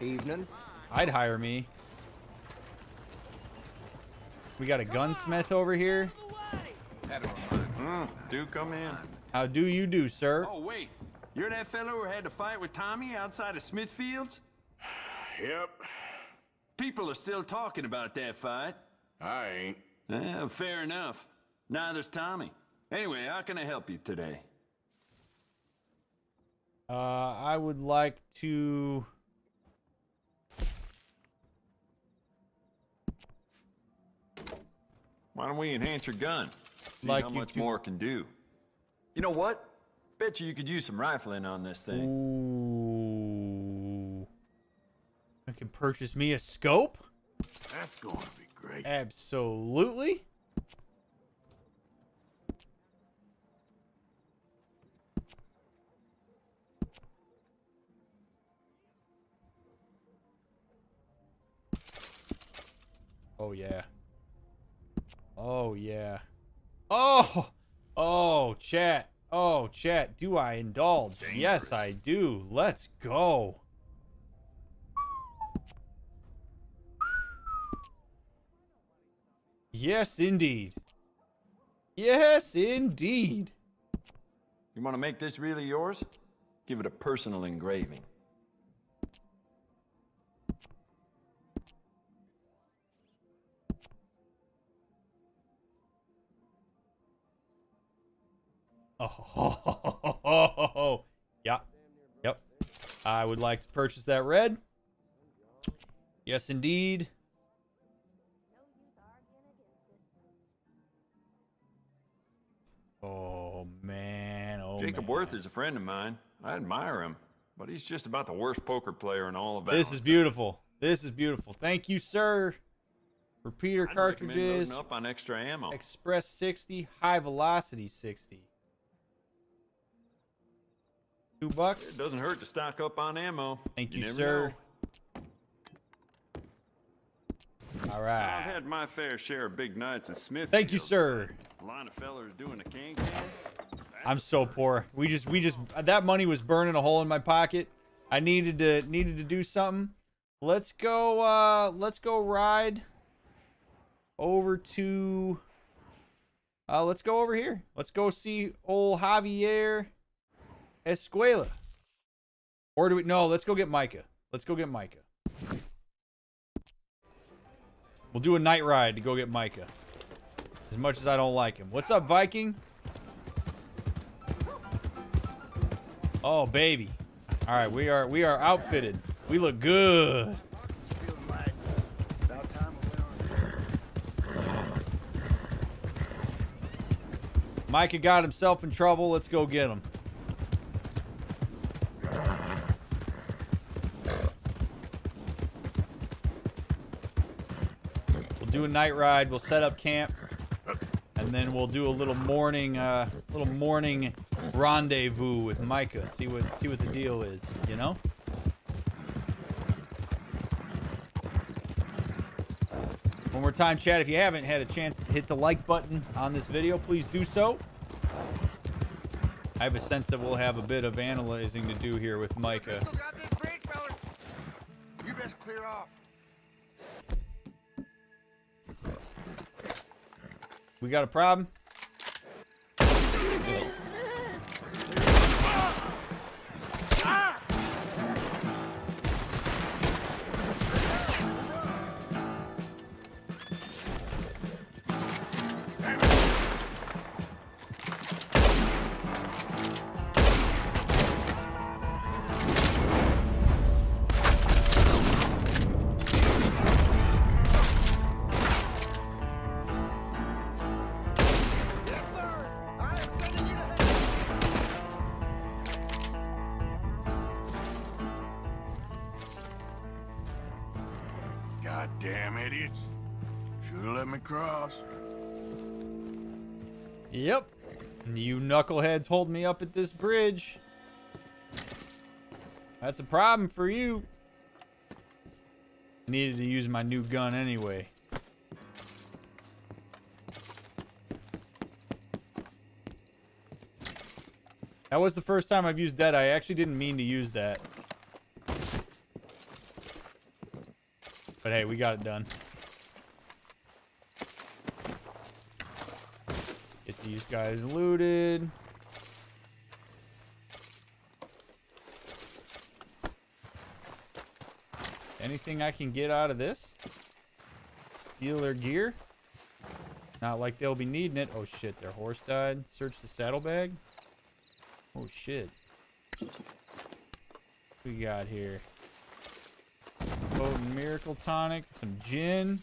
Evening. I'd hire me. We got a gunsmith over here. Mm, do come in. How do you do, sir? Oh, wait. You're that fellow who had to fight with Tommy outside of Smithfields? Yep. People are still talking about that fight. I ain't. Eh, fair enough. Neither's Tommy. Anyway, how can I help you today? Uh, I would like to. Why don't we enhance your gun? See Like how much to- more can do. You know what? Bet you you could use some rifling on this thing. Ooh. I can purchase me a scope? That's going to be great. Absolutely. Oh, yeah. Oh, yeah. Oh! Oh, chat. Oh, chat. Do I indulge? Yes, I do. Let's go. Yes, indeed. Yes, indeed. You want to make this really yours? Give it a personal engraving. Oh, yeah. Yep. I would like to purchase that red. Yes, indeed. Oh, man. Oh, Jacob man. Worth is a friend of mine. I admire him, but he's just about the worst poker player in all of This is beautiful. This is beautiful. Thank you, sir. Repeater I'd cartridges. loading up on extra ammo. Express 60, high velocity 60. Two bucks. It doesn't hurt to stock up on ammo. Thank you, never sir. know. All I've had my fair share of big nights in Smith. Thank you, sir. Line of fellers doing a can can. I'm so poor. We just we just that money was burning a hole in my pocket. I needed to needed to do something. Let's go uh let's go ride over to uh let's go over here. Let's go see old Javier Escuela. Or do we no, let's go get Micah. Let's go get Micah. We'll do a night ride to go get Micah. As much as I don't like him. What's up, Viking? Oh, baby. All right, we are we are outfitted. We look good. Micah got himself in trouble. Let's go get him. We'll do a night ride. We'll set up camp, and then we'll do a little morning, uh, little morning rendezvous with Micah. See what see what the deal is. You know. One more time, chat. If you haven't had a chance to hit the like button on this video, please do so. I have a sense that we'll have a bit of analyzing to do here with Micah. You best clear off. We got a problem? Knuckleheads hold me up at this bridge. That's a problem for you. I needed to use my new gun anyway. That was the first time I've used that. I actually didn't mean to use that. But hey, we got it done. Get these guys looted. Anything I can get out of this? Steal their gear? Not like they'll be needing it. Oh shit, their horse died. Search the saddlebag. Oh shit. We got here? Potent miracle tonic, some gin,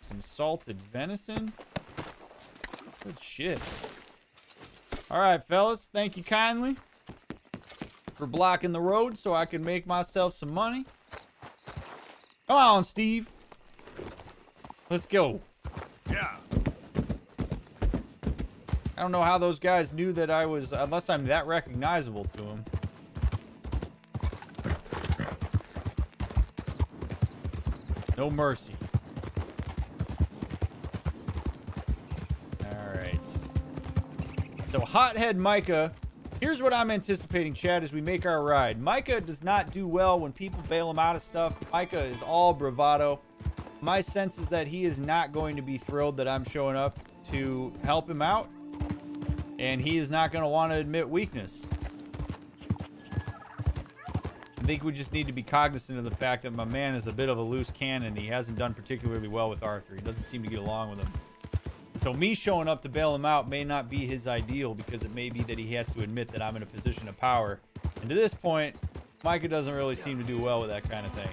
some salted venison. Good shit. All right, fellas. Thank you kindly for blocking the road so I can make myself some money. Come on, Steve. Let's go. Yeah. I don't know how those guys knew that I was, unless I'm that recognizable to them. No mercy. Alright. So, Hothead Micah. Here's what I'm anticipating, Chad, as we make our ride. Micah does not do well when people bail him out of stuff. Micah is all bravado. My sense is that he is not going to be thrilled that I'm showing up to help him out. And he is not going to want to admit weakness. I think we just need to be cognizant of the fact that my man is a bit of a loose cannon. He hasn't done particularly well with Arthur. He doesn't seem to get along with him. So me showing up to bail him out may not be his ideal because it may be that he has to admit that I'm in a position of power. And to this point, Micah doesn't really seem to do well with that kind of thing.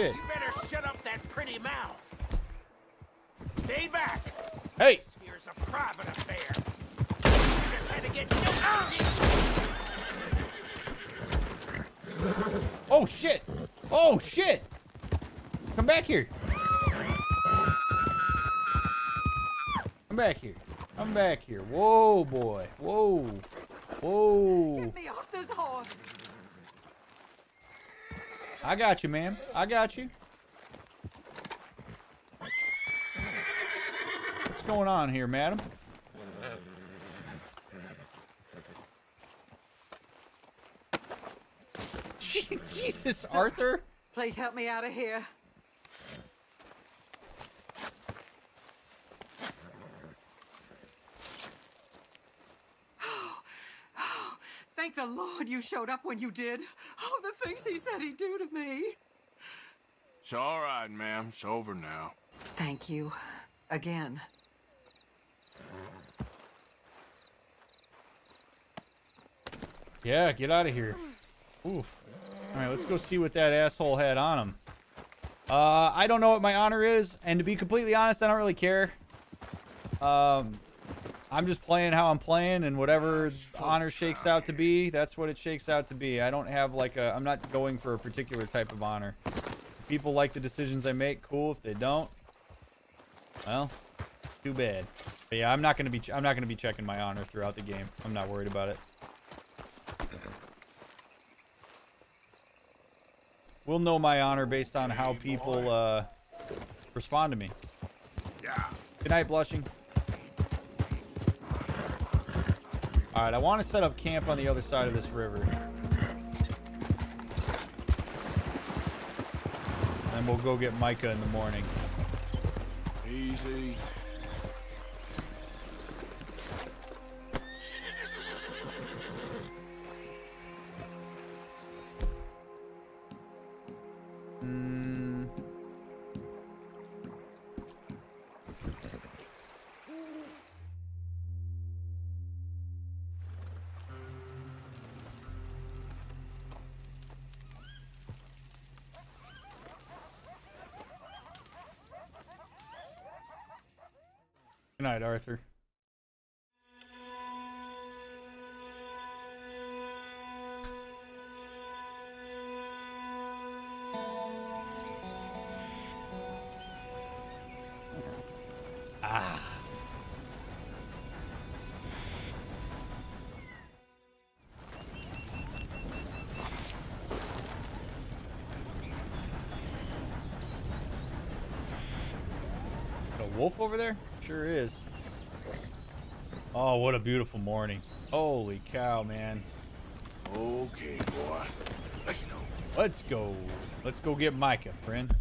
Shit. You better shut up that pretty mouth. Stay back. Hey! Here's a private affair. Just had to get Oh shit! Oh shit! Come back here. Come back here. Come back here. Whoa, boy. Whoa. Whoa. Get me off this horse. I got you, ma'am. I got you. What's going on here, madam? Jesus, Arthur. Please help me out of here. Thank the Lord you showed up when you did. Oh, the things he said he'd do to me. It's all right, ma'am. It's over now. Thank you. Again. Yeah, get out of here. Oof. All right, let's go see what that asshole had on him. Uh, I don't know what my honor is, and to be completely honest, I don't really care. Um, I'm just playing how I'm playing, and whatever honor shakes out to be, that's what it shakes out to be. I don't have like a, I'm not going for a particular type of honor. If people like the decisions I make, cool. If they don't, well, too bad. But yeah, I'm not gonna be, I'm not gonna be checking my honor throughout the game. I'm not worried about it. We'll know my honor based on how people uh, respond to me. Yeah. Good night, Blushing. Alright, I want to set up camp on the other side of this river. And we'll go get Micah in the morning. Easy. Good night, Arthur. What a beautiful morning. Holy cow, man. Okay, boy. Let's go. Let's go. Let's go get Micah, friend.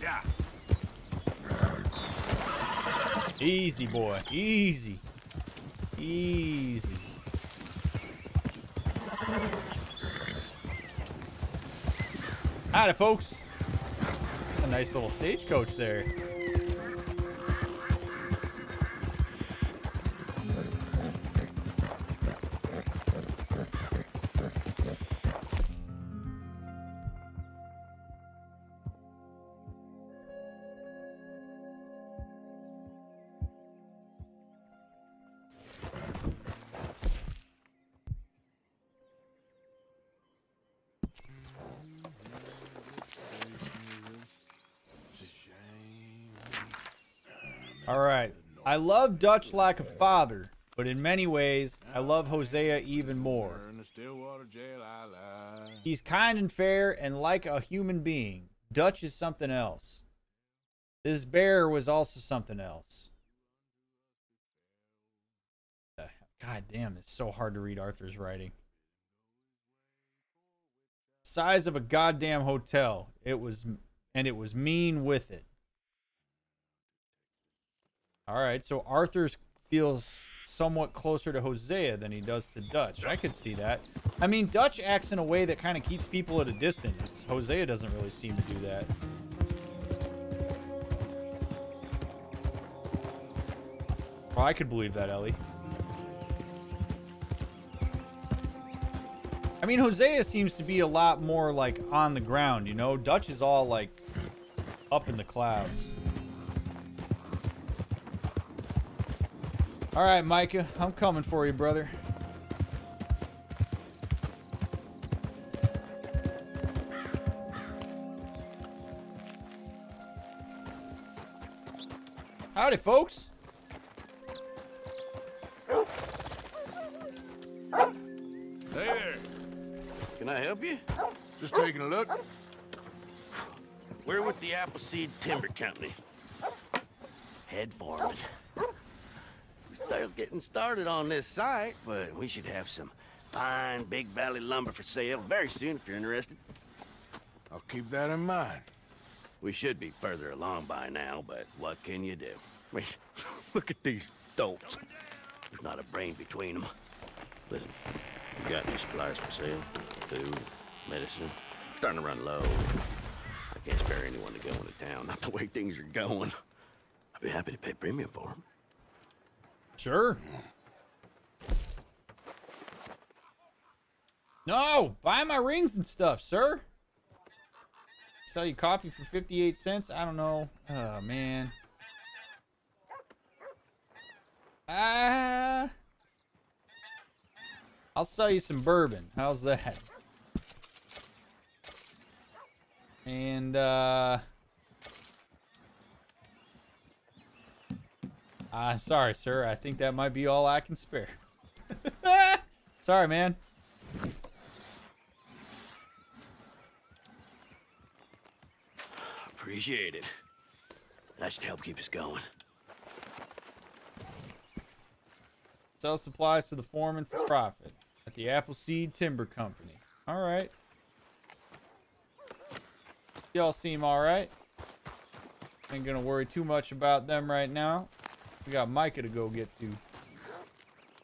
Yeah. Easy, boy. Easy. Easy. Howdy, folks. Nice little stagecoach there. Love Dutch like a father, but in many ways, I love Hosea even more. In the Stillwater jail, I He's kind and fair and like a human being. Dutch is something else. This bear was also something else. God damn, it's so hard to read Arthur's writing. Size of a goddamn hotel. It was, and it was mean with it. All right, so Arthur's feels somewhat closer to Hosea than he does to Dutch. I could see that. I mean, Dutch acts in a way that kind of keeps people at a distance. Hosea doesn't really seem to do that. I could believe that, Ellie. I mean, Hosea seems to be a lot more, like, on the ground, you know? Dutch is all, like, up in the clouds. All right, Micah, I'm coming for you, brother. Howdy, folks. There. Can I help you? Just taking a look. We're with the Appleseed Timber Company. Head foreman. We're getting started on this site, but we should have some fine Big Valley lumber for sale very soon if you're interested. I'll keep that in mind. We should be further along by now, but what can you do? I mean, look at these dolts. There's not a brain between them. Listen, you got any supplies for sale? Food, medicine? Starting to run low. I can't spare anyone to go into town, not the way things are going. I'd be happy to pay premium for them. Sure. No, buy my rings and stuff, sir. Sell you coffee for 58 cents? I don't know. Oh, man. Ah. I'll sell you some bourbon. How's that? And, uh... Uh, sorry, sir. I think that might be all I can spare. sorry, man. Appreciate it. That should help keep us going. Sell supplies to the foreman for profit at the Appleseed Timber Company. All right. Y'all seem all right. Ain't gonna worry too much about them right now. We got Micah to go get to.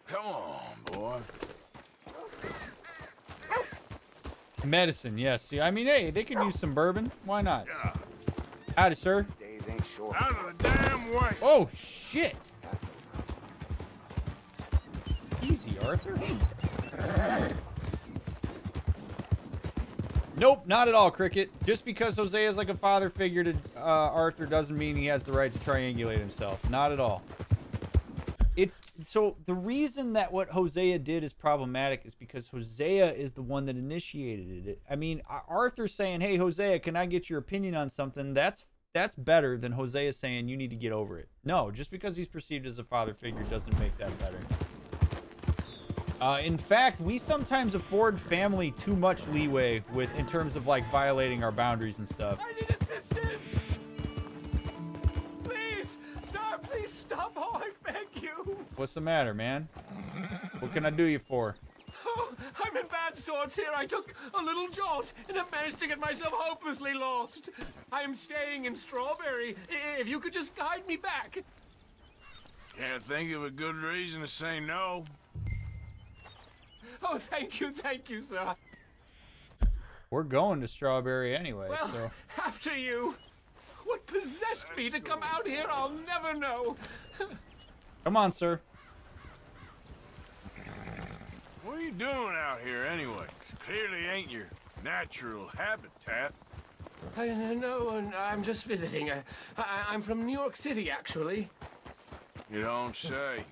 Come on, boy. Medicine, yes. See, I mean, hey, they could use some bourbon. Why not? Howdy, sir. Days ain't short. Out of the damn way. Oh, shit. Easy, Arthur. Nope, not at all, Cricket. Just because Hosea is like a father figure to uh, Arthur doesn't mean he has the right to triangulate himself. Not at all. It's so the reason that what Hosea did is problematic is because Hosea is the one that initiated it. I mean, Arthur saying, "Hey, Hosea, can I get your opinion on something?" That's that's better than Hosea saying you need to get over it. No, just because he's perceived as a father figure doesn't make that better. Uh, in fact, we sometimes afford family too much leeway with in terms of like violating our boundaries and stuff. I need assistance! Please! Sir, please stop! Oh, I beg you! What's the matter, man? What can I do you for? Oh, I'm in bad sorts here. I took a little jaunt and have managed to get myself hopelessly lost. I am staying in Strawberry. If you could just guide me back. Can't think of a good reason to say no. Oh, thank you, thank you, sir. We're going to Strawberry anyway, Well, so after you. What possessed me to come out here, I'll never know. come on, sir. What are you doing out here anyway? Clearly ain't your natural habitat. I uh, no, I'm just visiting. Uh, I, I'm from New York City, actually. You don't say.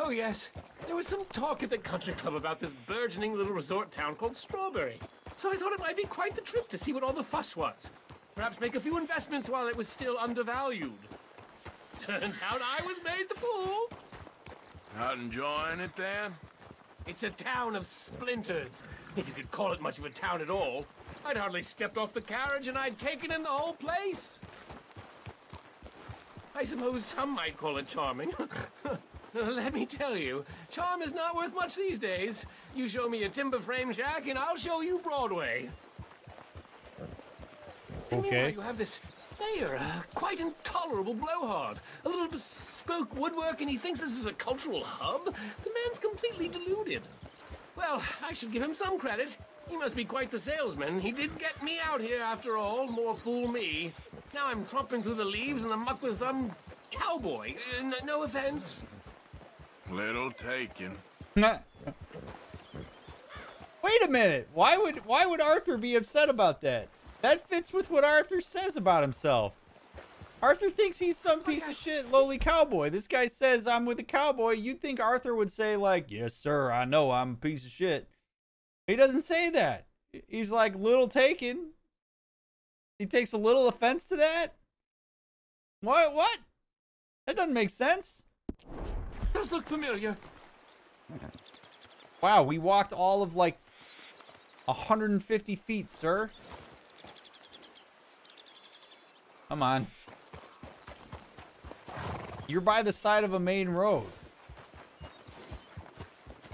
Oh, yes. There was some talk at the country club about this burgeoning little resort town called Strawberry. So I thought it might be quite the trip to see what all the fuss was. Perhaps make a few investments while it was still undervalued. Turns out I was made the fool. Not enjoying it then? It's a town of splinters, if you could call it much of a town at all. I'd hardly stepped off the carriage and I'd taken in the whole place. I suppose some might call it charming. Let me tell you, charm is not worth much these days. You show me a timber frame shack and I'll show you Broadway. And meanwhile, Okay. you have this mayor, a quite intolerable blowhard. A little bespoke woodwork, and he thinks this is a cultural hub? The man's completely deluded. Well, I should give him some credit. He must be quite the salesman. He did get me out here after all. More fool me. Now I'm tromping through the leaves in the muck with some cowboy. Uh, no offense. Little taken. Wait a minute. Why would why would Arthur be upset about that? That fits with what Arthur says about himself. Arthur thinks he's some piece of shit lowly cowboy. This guy says I'm with a cowboy. You'd think Arthur would say like, "Yes, sir. I know I'm a piece of shit." He doesn't say that. He's like little taken. He takes a little offense to that. What? What? That doesn't make sense. Does look familiar. Wow, we walked all of like 150 feet, sir. Come on. You're by the side of a main road.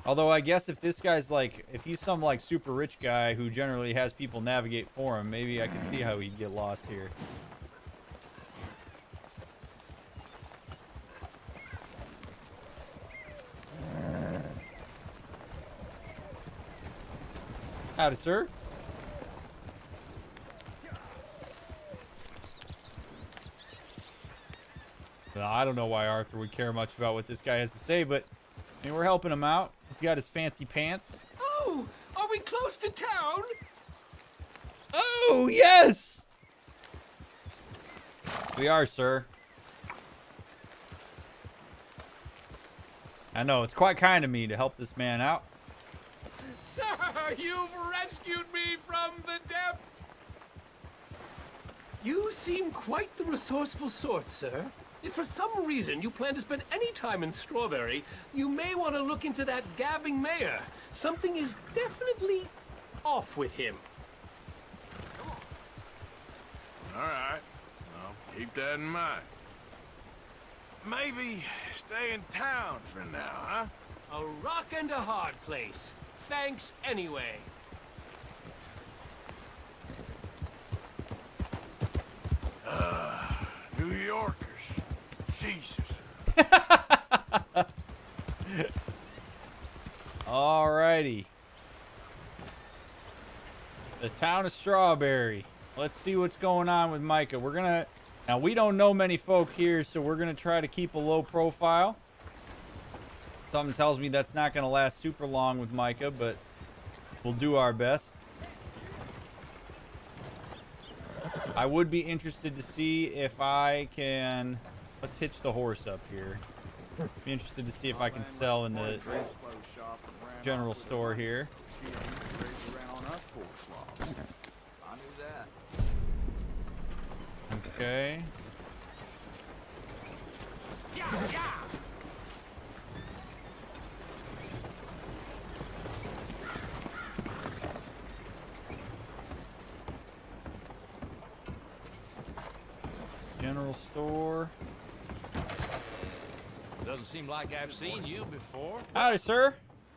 Although I guess if this guy's like, if he's some like super rich guy who generally has people navigate for him, maybe I can see how he'd get lost here. Howdy, sir. Well, I don't know why Arthur would care much about what this guy has to say, but I mean, we're helping him out. He's got his fancy pants. Oh, are we close to town? Oh, yes! We are, sir. I know, it's quite kind of me to help this man out. Sir, you've rescued me from the depths. You seem quite the resourceful sort, sir. If for some reason you plan to spend any time in Strawberry, you may want to look into that gabbing mayor. Something is definitely off with him. All right. I'll keep that in mind. Maybe stay in town for now, huh? A rock and a hard place. Thanks anyway. Uh, New Yorkers. Jesus. Alrighty. The town of Strawberry. Let's see what's going on with Micah. We're gonna now we don't know many folk here, so we're gonna try to keep a low profile. Something tells me that's not gonna last super long with Micah, but we'll do our best. I would be interested to see if I can let's hitch the horse up here. Be interested to see if I can sell in the general store here. Okay. General store. Doesn't seem like I've seen you before. Howdy, sir.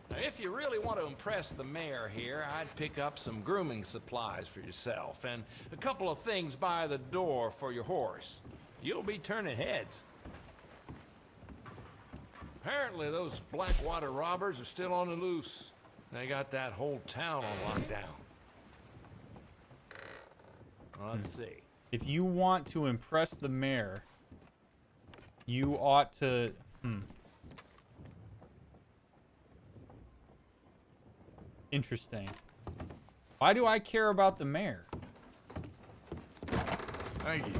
Now, if you really want to impress the mayor here, I'd pick up some grooming supplies for yourself and a couple of things by the door for your horse. You'll be turning heads. Apparently, those Blackwater robbers are still on the loose. They got that whole town on lockdown. Well, let's hmm. see. If you want to impress the mayor, you ought to. Hmm. Interesting. Why do I care about the mayor? Thank you.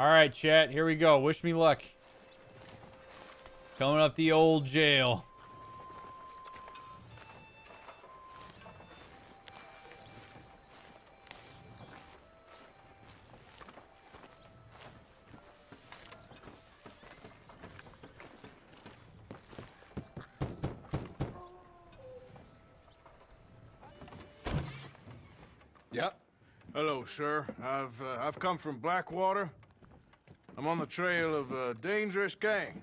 All right, chat. Here we go. Wish me luck. Coming up the old jail. Yep. Hello, sir. I've uh, I've come from Blackwater. I'm on the trail of a dangerous gang.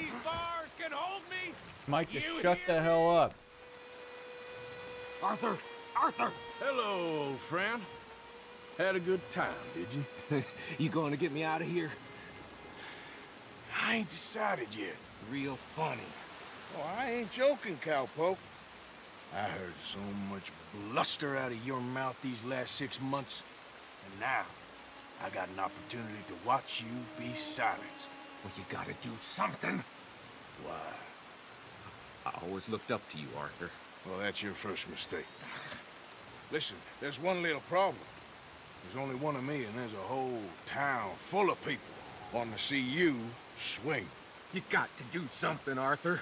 These bars can hold me? Mike, just You shut hear the hell up. Arthur! Arthur! Hello, old friend. Had a good time, did you? you going to get me out of here? I ain't decided yet. Real funny. Oh, I ain't joking, cowpoke. I heard so much bluster out of your mouth these last six months, and now I got an opportunity to watch you be silenced. Well, you gotta do something. Why? I always looked up to you, Arthur. Well, that's your first mistake. Listen, there's one little problem. There's only one of me, and there's a whole town full of people wanting to see you swing. You got to do something, Arthur.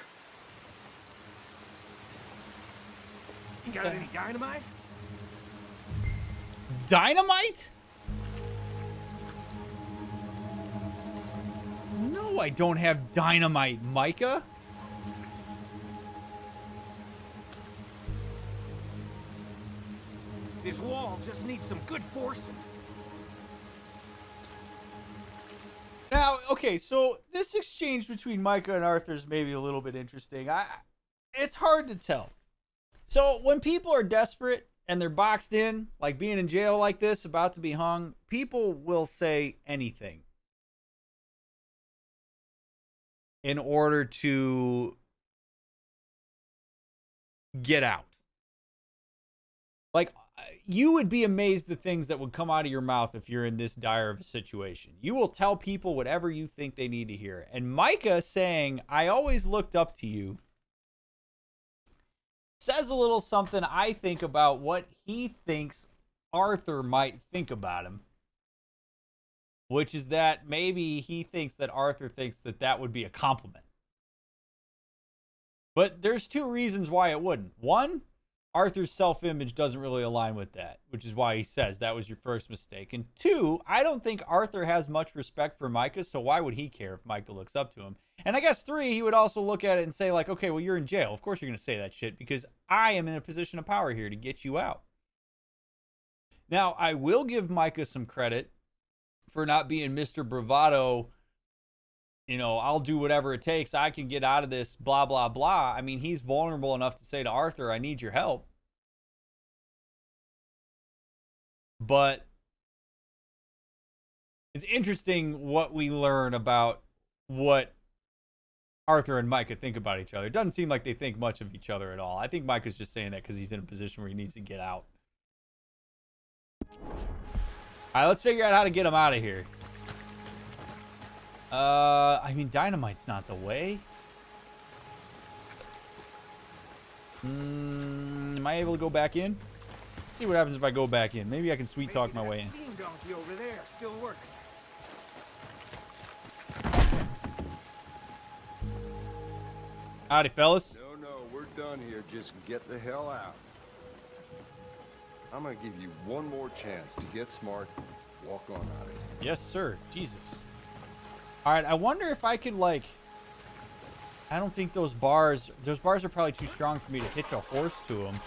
You got any dynamite? Dynamite? No, I don't have dynamite, Micah. This wall just needs some good forcing. Now, okay, so this exchange between Micah and Arthur is maybe a little bit interesting. I it's hard to tell. So when people are desperate and they're boxed in, like being in jail like this, about to be hung, people will say anything in order to get out. Like uh, you would be amazed the things that would come out of your mouth if you're in this dire of a situation. You will tell people whatever you think they need to hear. And Micah saying, I always looked up to you, says a little something I think about what he thinks Arthur might think about him. Which is that maybe he thinks that Arthur thinks that that would be a compliment. But there's two reasons why it wouldn't. One, Arthur's self image doesn't really align with that, which is why he says that was your first mistake. And two, I don't think Arthur has much respect for Micah, so why would he care if Micah looks up to him? And I guess three, he would also look at it and say, like, okay, well, you're in jail. Of course you're going to say that shit because I am in a position of power here to get you out. Now, I will give Micah some credit for not being Mr. Bravado. You know, I'll do whatever it takes. I can get out of this, blah, blah, blah. I mean, he's vulnerable enough to say to Arthur, I need your help. But it's interesting what we learn about what Arthur and Micah think about each other. It doesn't seem like they think much of each other at all. I think Micah's just saying that because he's in a position where he needs to get out. All right, let's figure out how to get him out of here. Uh, I mean, dynamite's not the way. Mm, am I able to go back in? Let's see what happens if I go back in. Maybe I can sweet talk my way in. Steam donkey over there still works. Howdy, fellas. No, no, we're done here. Just get the hell out. I'm gonna give you one more chance to get smart. Walk on out of here. Yes, sir. Jesus. All right, I wonder if I could like. I don't think those bars. Those bars are probably too strong for me to hitch a horse to them.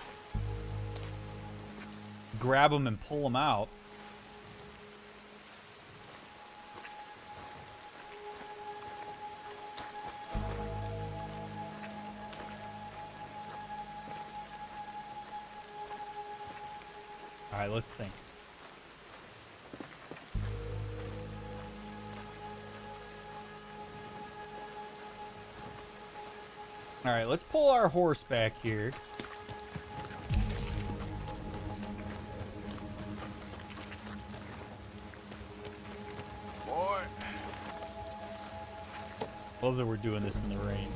Grab them and pull them out. All right, let's think. All right, let's pull our horse back here. Boy. Love that we're doing this in the rain.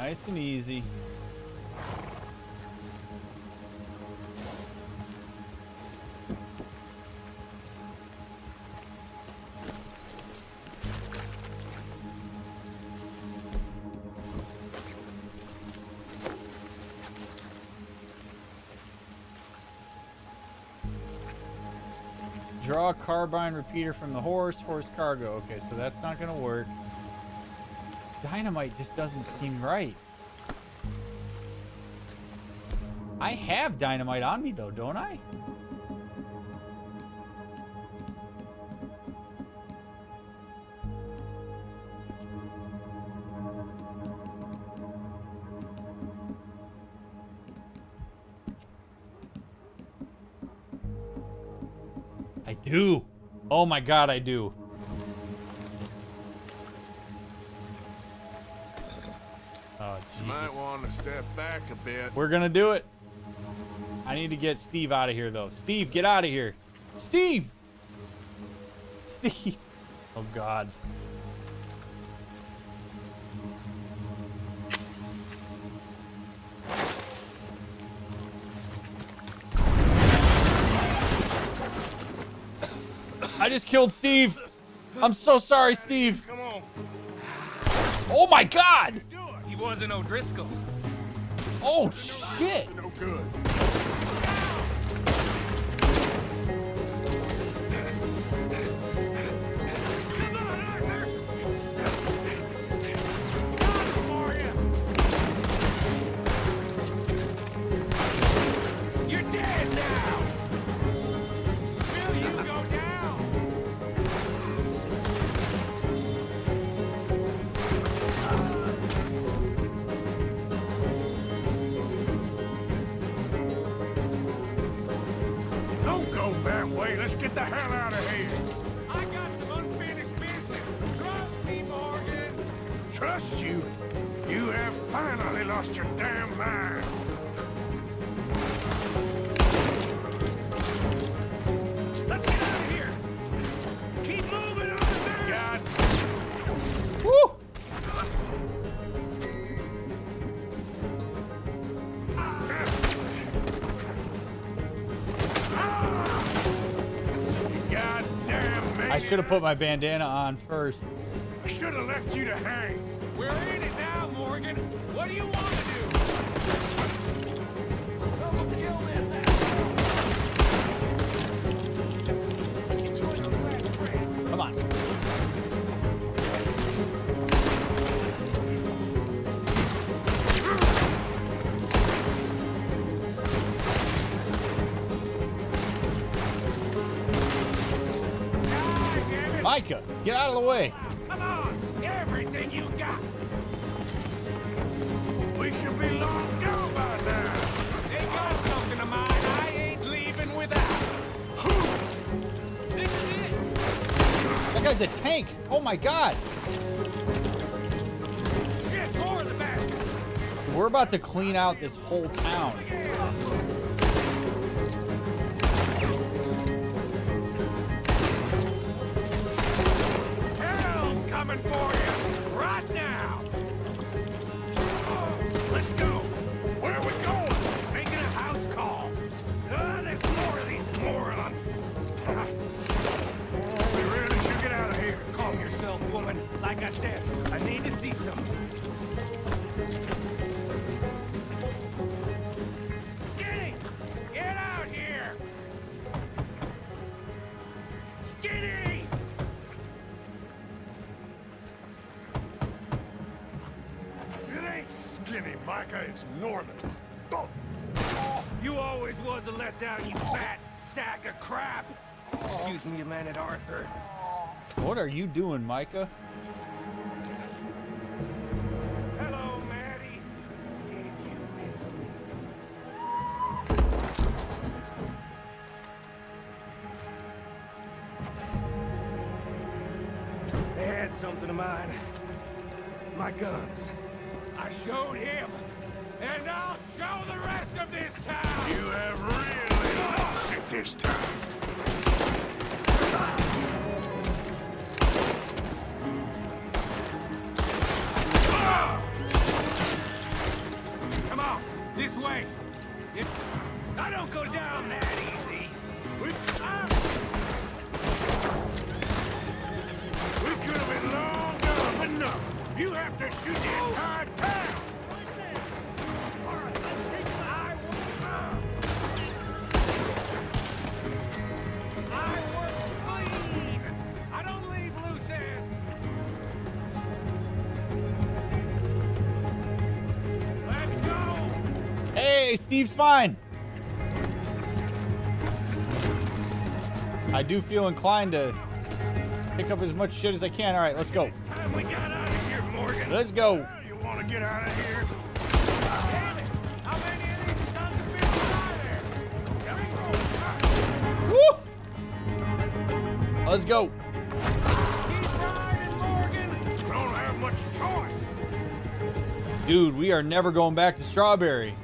Nice and easy. Draw a carbine repeater from the horse, horse cargo. Okay, so that's not gonna work. Dynamite just doesn't seem right. I have dynamite on me though, don't I? I do. Oh my god, I do. Step back a bit. We're gonna do it. I need to get Steve out of here, though. Steve, get out of here. Steve! Steve! Oh, God. I just killed Steve. I'm so sorry, Steve. Come on. Oh my God! He wasn't O'Driscoll. Oh shit! No good. Lost your damn mind. Let's get out of here. Keep moving on the God. Woo! Goddamn me. I should have put my bandana on first. I should have left you to hang. Oh my god. Shit, more of the bastards. We're about to clean out this whole town. Micah. Norman. Oh. You always was a letdown, you fat sack of crap! Excuse me, man at Arthur. What are you doing, Micah? Hello, Maddie. They had something of mine. My guns. I showed him, and I'll show the rest of this town! You have really lost it this time. Come on, This way! If I don't go down that easy! We, ah. we could have been long gone, but no! You have to shoot the entire Steve's fine. I do feel inclined to pick up as much shit as I can. All right, let's go. Time we got out of here, Morgan. Let's go. You want to get out of here? Damn it! How many of these sons of bitches are there? Woo! Let's go. Don't have much choice. Dude, we are never going back to Strawberry.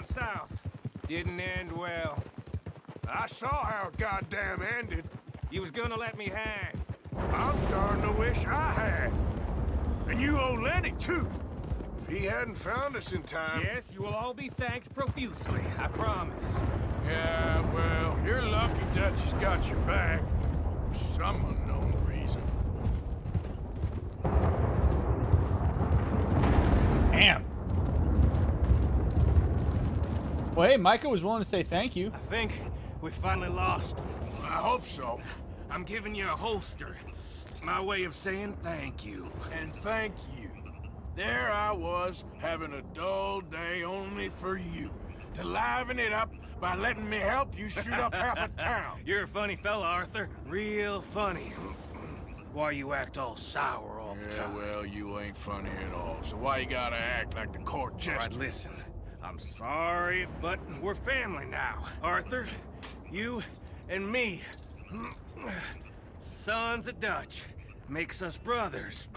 Down south. Didn't end well. I saw how it goddamn ended. He was gonna let me hang. I'm starting to wish I had. And you owe Lenny, too. If he hadn't found us in time... Yes, you will all be thanked profusely, I promise. Yeah, well, you're lucky Dutch has got your back. Hey, Micah was willing to say thank you. I think we finally lost. I hope so. I'm giving you a holster. My way of saying thank you. And thank you. There I was, having a dull day only for you. To liven it up by letting me help you shoot up half a town. You're a funny fella, Arthur. Real funny. Why you act all sour all the time? Yeah, well, you ain't funny at all. So why you gotta act like the court jester? All right, listen. I'm sorry, but we're family now. Arthur, you and me. Sons of Dutch. Makes us brothers.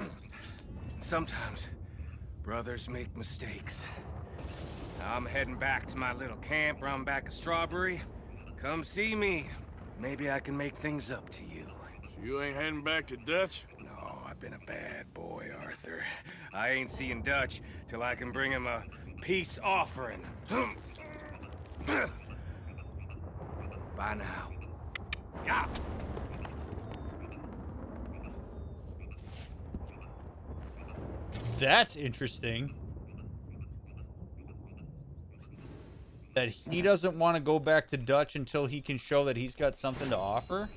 Sometimes, brothers make mistakes. I'm heading back to my little camp round back of Strawberry. Come see me. Maybe I can make things up to you. You ain't heading back to Dutch? No, I've been a bad boy, Arthur. I ain't seeing Dutch till I can bring him a peace offering. Bye now. Yeah. That's interesting. That he doesn't want to go back to Dutch until he can show that he's got something to offer?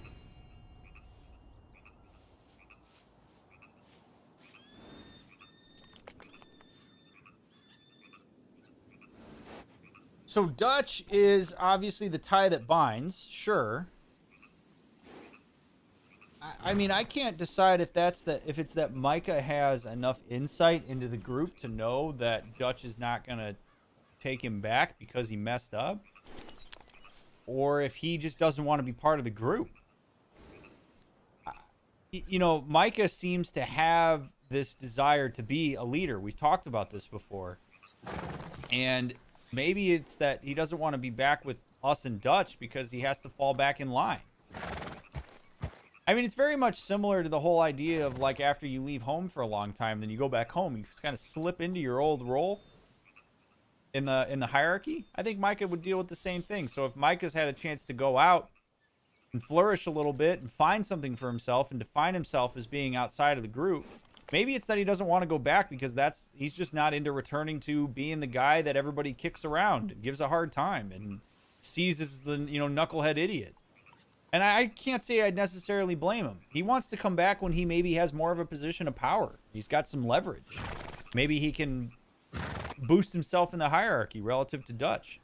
So Dutch is obviously the tie that binds, sure. I, I mean, I can't decide if that's the if it's that Micah has enough insight into the group to know that Dutch is not gonna take him back because he messed up, or if he just doesn't want to be part of the group. You know, Micah seems to have this desire to be a leader. We've talked about this before. And maybe it's that he doesn't want to be back with us and Dutch because he has to fall back in line. I mean, it's very much similar to the whole idea of like after you leave home for a long time, then you go back home, you kind of slip into your old role in the in the hierarchy. I think Micah would deal with the same thing. So if Micah's had a chance to go out and flourish a little bit and find something for himself and define himself as being outside of the group. Maybe it's that he doesn't want to go back because that's he's just not into returning to being the guy that everybody kicks around and gives a hard time and sees as the you know knucklehead idiot. And I can't say I'd necessarily blame him. He wants to come back when he maybe has more of a position of power. He's got some leverage. Maybe he can boost himself in the hierarchy relative to Dutch.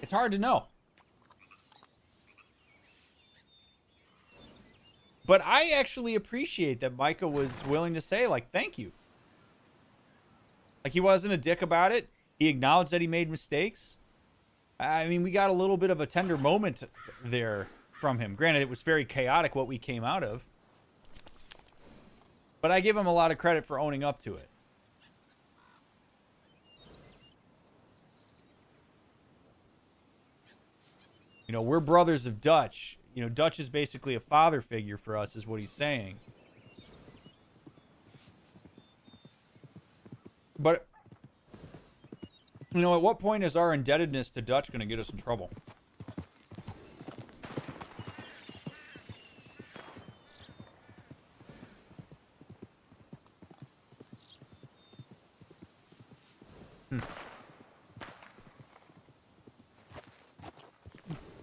It's hard to know. But I actually appreciate that Micah was willing to say, like, thank you. Like, he wasn't a dick about it. He acknowledged that he made mistakes. I mean, we got a little bit of a tender moment there from him. Granted, it was very chaotic what we came out of. But I give him a lot of credit for owning up to it. You know, we're brothers of Dutch. You know, Dutch is basically a father figure for us, is what he's saying. But, you know, at what point is our indebtedness to Dutch going to get us in trouble? Hmm.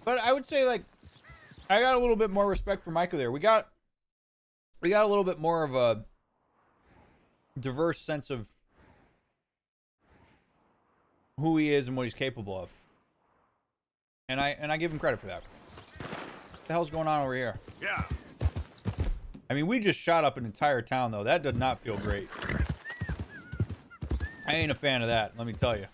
But I would say, like, I got a little bit more respect for Micah there. We got, we got a little bit more of a diverse sense of who he is and what he's capable of. And I and I give him credit for that. What the hell's going on over here? Yeah. I mean, we just shot up an entire town, though. That does not feel great. I ain't a fan of that, let me tell you.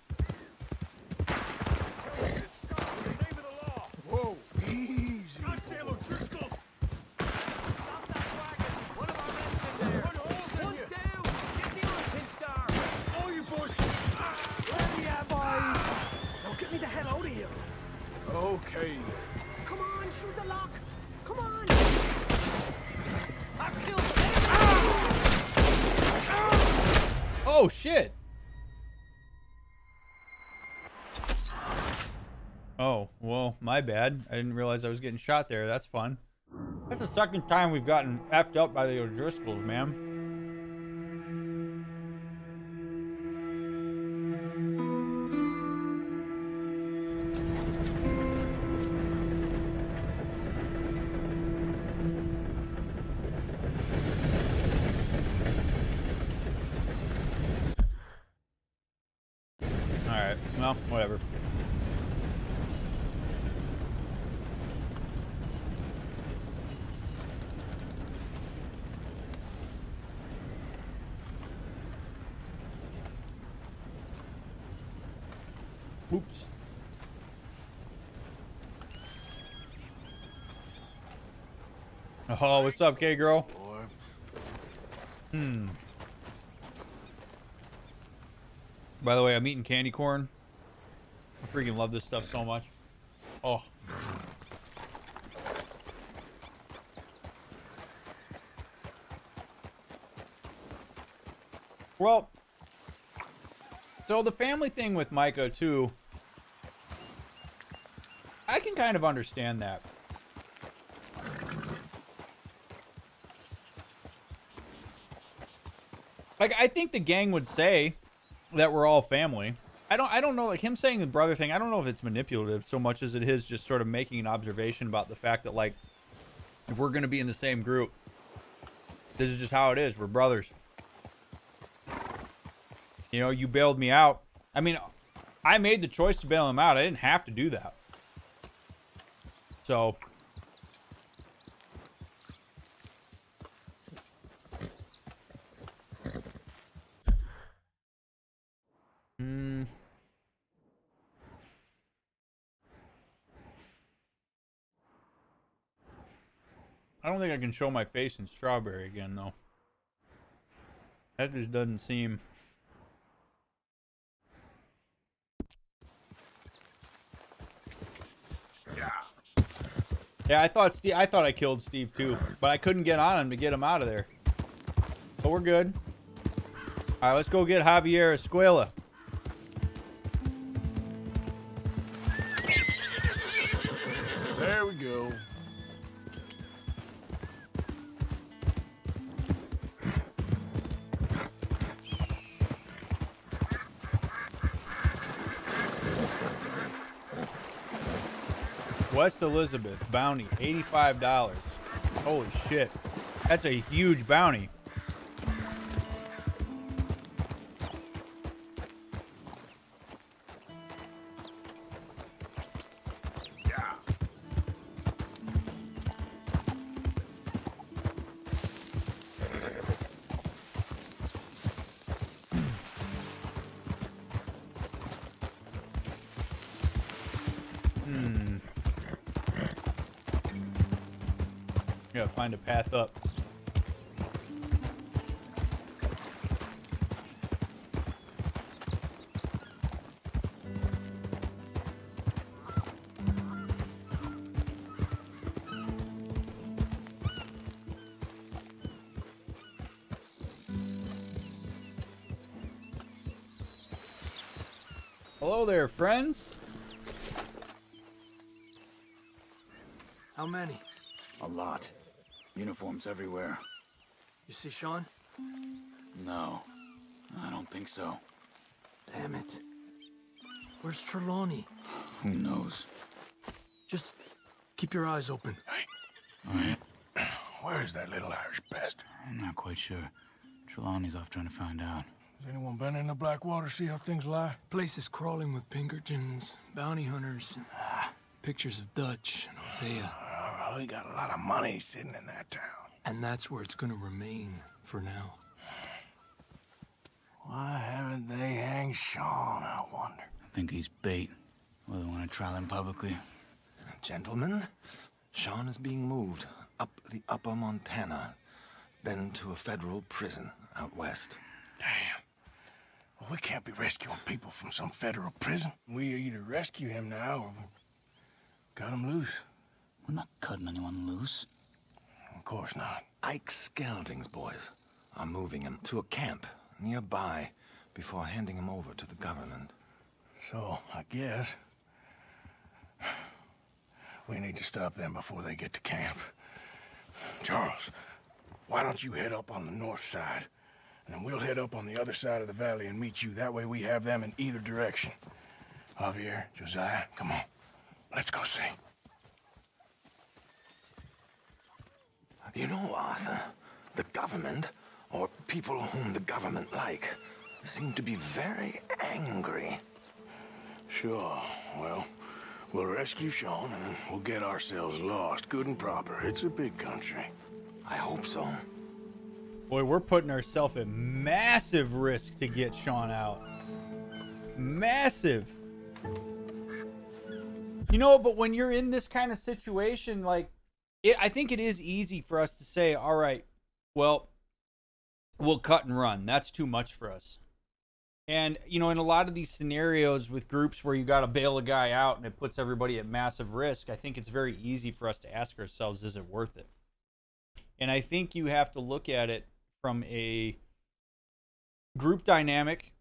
Bad. I didn't realize I was getting shot there. That's fun. That's the second time we've gotten effed up by the O'Driscolls, man. Oh, what's up, K girl? Hmm. By the way, I'm eating candy corn. I freaking love this stuff so much. Oh. Well, so the family thing with Micah too, I can kind of understand that. Like I think the gang would say that we're all family. I don't I don't know like him saying the brother thing, I don't know if it's manipulative so much as it is just sort of making an observation about the fact that like if we're going to be in the same group, this is just how it is. We're brothers. You know, you bailed me out. I mean, I made the choice to bail him out. I didn't have to do that. So, I can show my face in strawberry again, though. That just doesn't seem... Yeah. Yeah, I thought Steve, I thought I killed Steve too, but I couldn't get on him to get him out of there. But we're good. All right, let's go get Javier Escuela. There we go. West Elizabeth bounty, $85. Holy shit. That's a huge bounty. Friends. How many? A lot. Uniforms everywhere. You see Sean? No, I don't think so. Damn it. Where's Trelawny? Who knows? Just keep your eyes open. All right. Where is that little Irish bastard? I'm not quite sure. Trelawny's off trying to find out. Has anyone been in the Blackwater, see how things lie? Place is crawling with Pinkertons, bounty hunters, ah. pictures of Dutch and Hosea. Ah, well, we got a lot of money sitting in that town. And that's where it's gonna remain for now. Why haven't they hanged Sean, I wonder? I think he's bait. Well, they want to trial him publicly. Gentlemen, Sean is being moved up the upper Montana, then to a federal prison out west. Damn. Well, we can't be rescuing people from some federal prison. We either rescue him now or we cut him loose. We're not cutting anyone loose. Of course not. Ike Skelding's boys are moving him to a camp nearby before handing him over to the government. So, I guess we need to stop them before they get to camp. Charles, why don't you head up on the north side, and then we'll head up on the other side of the valley and meet you. That way we have them in either direction. Javier, Josiah, come on. Let's go see. You know, Arthur, the government, or people whom the government like, seem to be very angry. Sure. Well, we'll rescue Sean and then we'll get ourselves lost, good and proper. It's a big country. I hope so. Boy, we're putting ourselves at massive risk to get Sean out. Massive. You know, but when you're in this kind of situation, like, it, I think it is easy for us to say, all right, well, we'll cut and run. That's too much for us. And, you know, in a lot of these scenarios with groups where you got to bail a guy out and it puts everybody at massive risk, I think it's very easy for us to ask ourselves, is it worth it? And I think you have to look at it from a group dynamic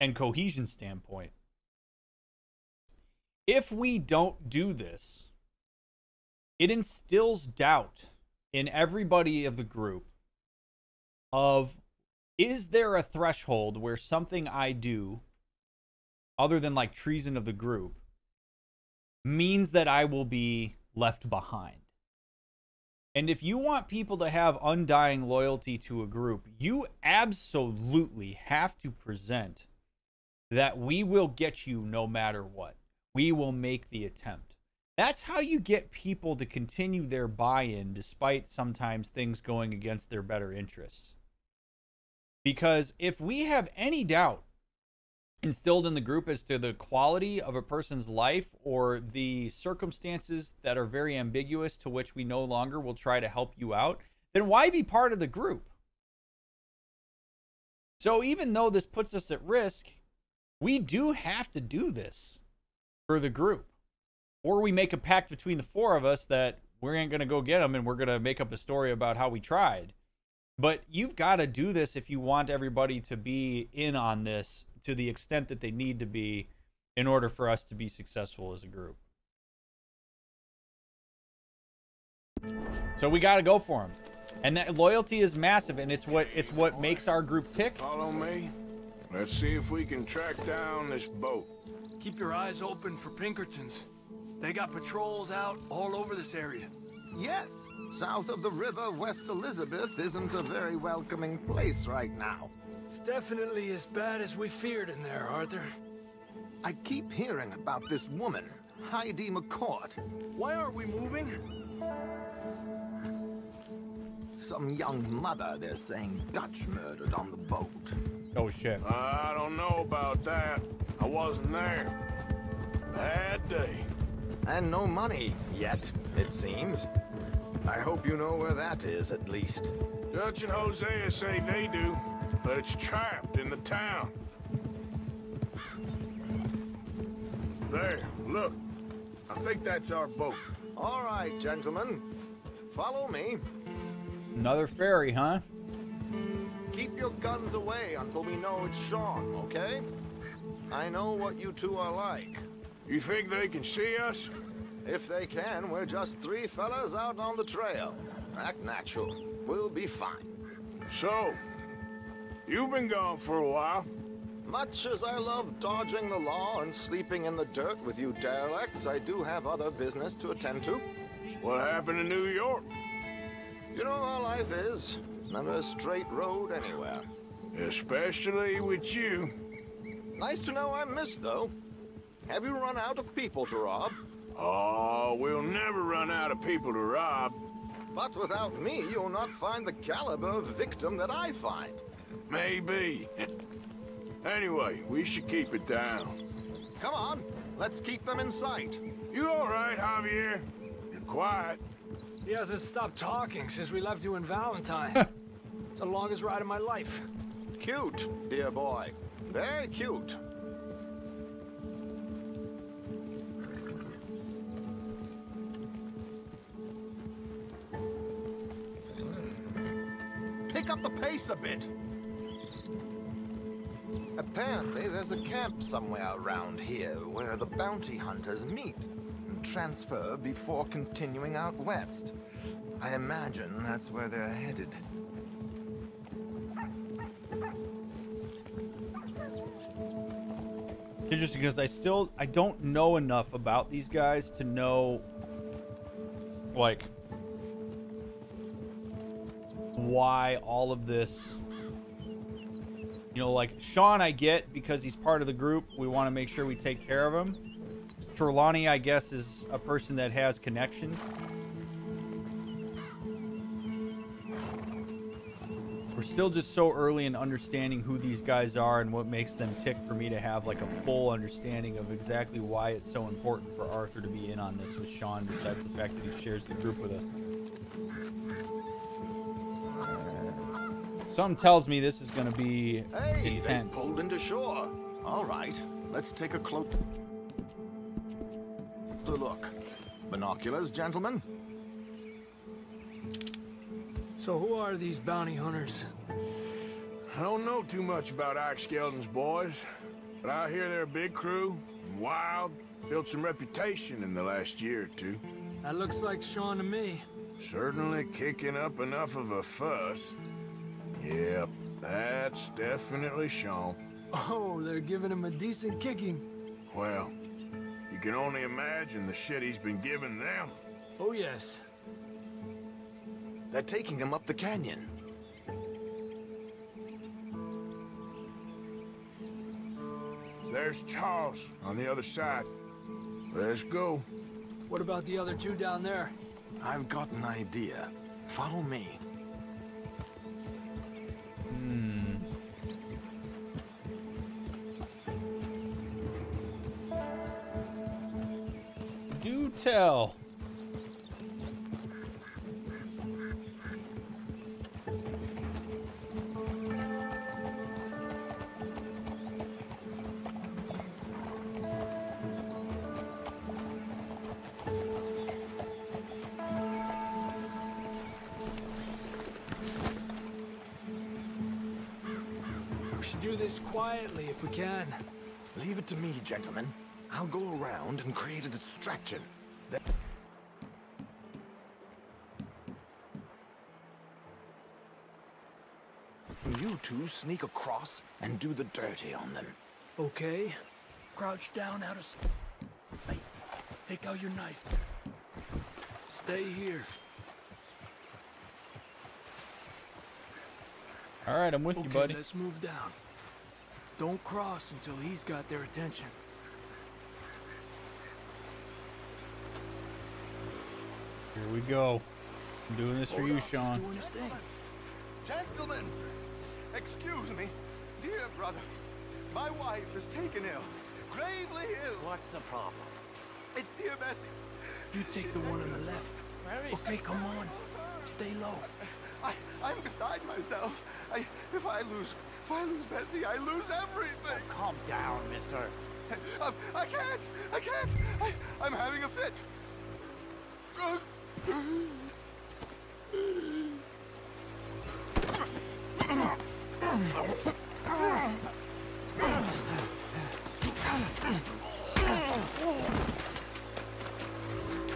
and cohesion standpoint. If we don't do this, it instills doubt in everybody of the group of is there a threshold where something I do other than like treason of the group means that I will be left behind. And if you want people to have undying loyalty to a group, you absolutely have to present that we will get you no matter what. We will make the attempt. That's how you get people to continue their buy in despite sometimes things going against their better interests. Because if we have any doubt instilled in the group as to the quality of a person's life or the circumstances that are very ambiguous to which we no longer will try to help you out, then why be part of the group? So even though this puts us at risk, we do have to do this for the group. Or we make a pact between the four of us that we ain't going to go get them and we're going to make up a story about how we tried. But you've got to do this if you want everybody to be in on this to the extent that they need to be in order for us to be successful as a group. So we got to go for him. And that loyalty is massive and it's what it's what makes our group tick. Follow me. Let's see if we can track down this boat. Keep your eyes open for Pinkertons. They got patrols out all over this area. Yes. South of the river, West Elizabeth isn't a very welcoming place right now. It's definitely as bad as we feared in there, Arthur. I keep hearing about this woman, Heidi McCourt. Why aren't we moving? Some young mother, they're saying Dutch murdered on the boat. Oh shit. I don't know about that. I wasn't there. Bad day. And no money yet, it seems. I hope you know where that is, at least. Dutch and Hosea say they do, but it's trapped in the town. There, look. I think that's our boat. All right, gentlemen. Follow me. Another ferry, huh? Keep your guns away until we know it's Sean, okay? I know what you two are like. You think they can see us? If they can, we're just three fellas out on the trail. Act natural. We'll be fine. So, you've been gone for a while. Much as I love dodging the law and sleeping in the dirt with you derelicts, I do have other business to attend to. What happened in New York? You know how life is. Never a straight road anywhere. Especially with you. Nice to know I'm missed, though. Have you run out of people to rob? Oh, we'll never run out of people to rob. But without me, you'll not find the caliber of victim that I find. Maybe. anyway, we should keep it down. Come on, let's keep them in sight. You all right, Javier? You're quiet. He hasn't stopped talking since we left you in Valentine. it's the longest ride of my life. Cute, dear boy. Very cute. Hmm. Pick up the pace a bit. Apparently, there's a camp somewhere around here where the bounty hunters meet and transfer before continuing out west. I imagine that's where they're headed. Interesting because I still I don't know enough about these guys to know like why all of this you know like Sean I get because he's part of the group. We want to make sure we take care of him. Trelawny I guess is a person that has connections. We're still just so early in understanding who these guys are and what makes them tick for me to have like a full understanding of exactly why it's so important for Arthur to be in on this with Sean besides the fact that he shares the group with us. Something tells me this is going to be Hey, intense. they pulled into shore. All right, let's take a close look. Binoculars, gentlemen? So who are these bounty hunters? I don't know too much about Ike Skelding's boys, but I hear they're a big crew, wild, built some reputation in the last year or two. That looks like Sean to me. Certainly kicking up enough of a fuss. Yep, that's definitely Sean. Oh, they're giving him a decent kicking. Well, you can only imagine the shit he's been giving them. Oh, yes. They're taking him up the canyon. There's Charles on the other side. Let's go. What about the other two down there? I've got an idea. Follow me. Do tell. We should do this quietly if we can. Leave it to me, gentlemen. I'll go around and create a distraction. Then you two sneak across and do the dirty on them. Okay. Crouch down out of sight. Take out your knife. Stay here. All right, I'm with okay, you, buddy. let's move down. Don't cross until he's got their attention. Here we go. I'm doing this for you, Sean. Doing his thing. Gentlemen, excuse me. Dear brothers, my wife is taken ill. Gravely ill. What's the problem? It's dear Bessie. You take the one on the left. Okay, come on. Stay low. I, I'm beside myself. I, if I lose, if I lose Bessie, I lose everything. Oh, calm down, mister. I, I can't. I can't. I, I'm having a fit. Uh,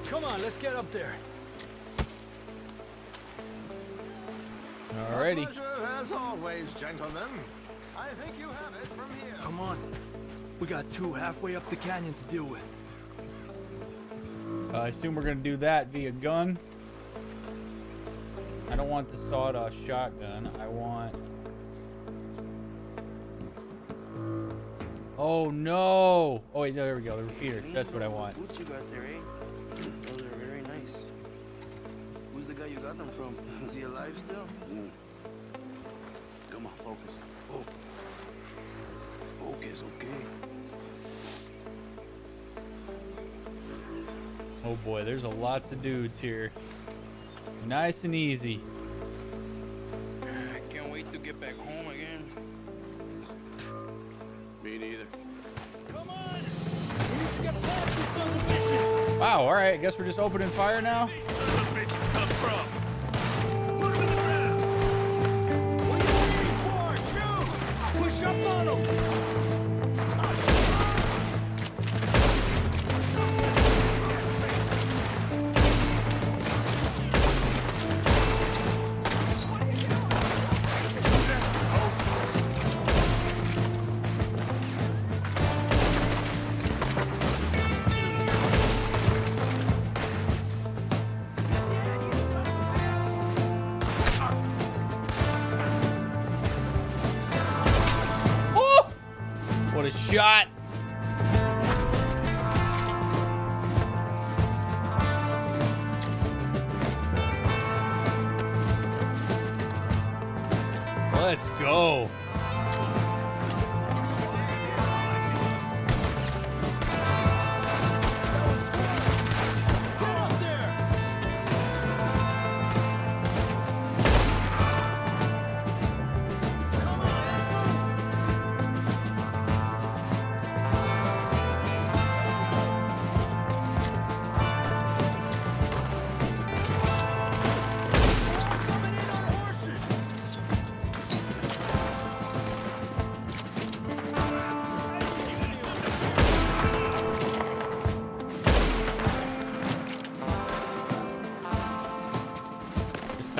Come on, let's get up there. Alrighty. Pleasure as always, gentlemen. I think you have it from here. Come on. We got two halfway up the canyon to deal with. Uh, I assume we're gonna do that via gun. I don't want the sawed-off shotgun. I want. Oh no! Oh wait, there we go. The repeater. That's what I want. Boots you got there, eh? Those are very nice. Who's the guy you got them from? Is he alive still? Come on, focus. Oh. Focus, okay. Oh boy, there's a lots of dudes here. Nice and easy. I can't wait to get back home again. Me neither. come on Wow. All right. I guess we're just opening fire now.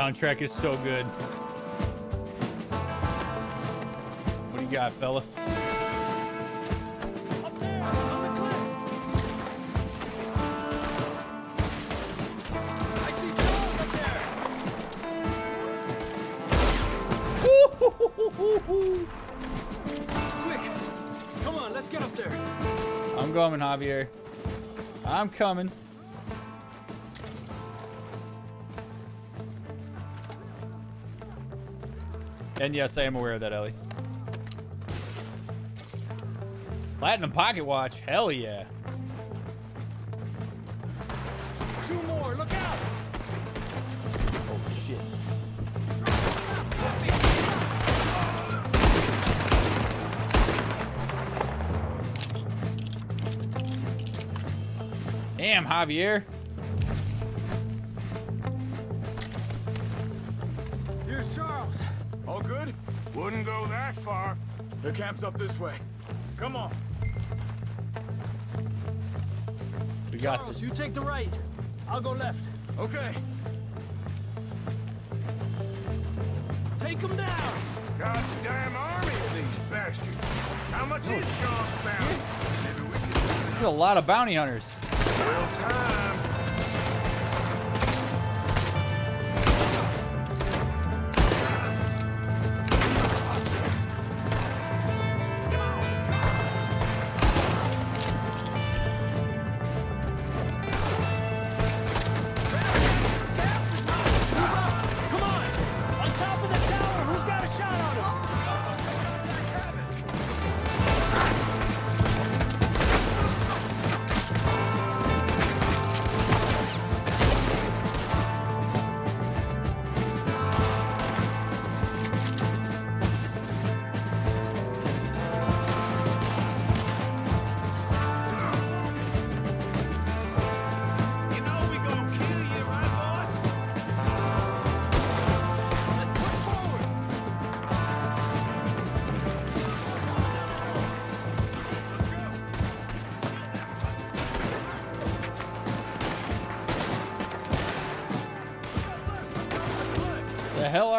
Soundtrack is so good. What do you got, fella? I see Charles up there. Quick! Come on, let's get up there. I'm coming, Javier. I'm coming. And yes, I am aware of that, Ellie. Platinum pocket watch. Hell yeah. Two more, look out! Oh shit. Damn, Javier. Far. The camp's up this way. Come on. We got Charles, you take the right. I'll go left. Okay. Take them down! Goddamn army of these bastards. How much oh, is Sean's bounty? Maybe we can There's a lot of bounty hunters. Real time.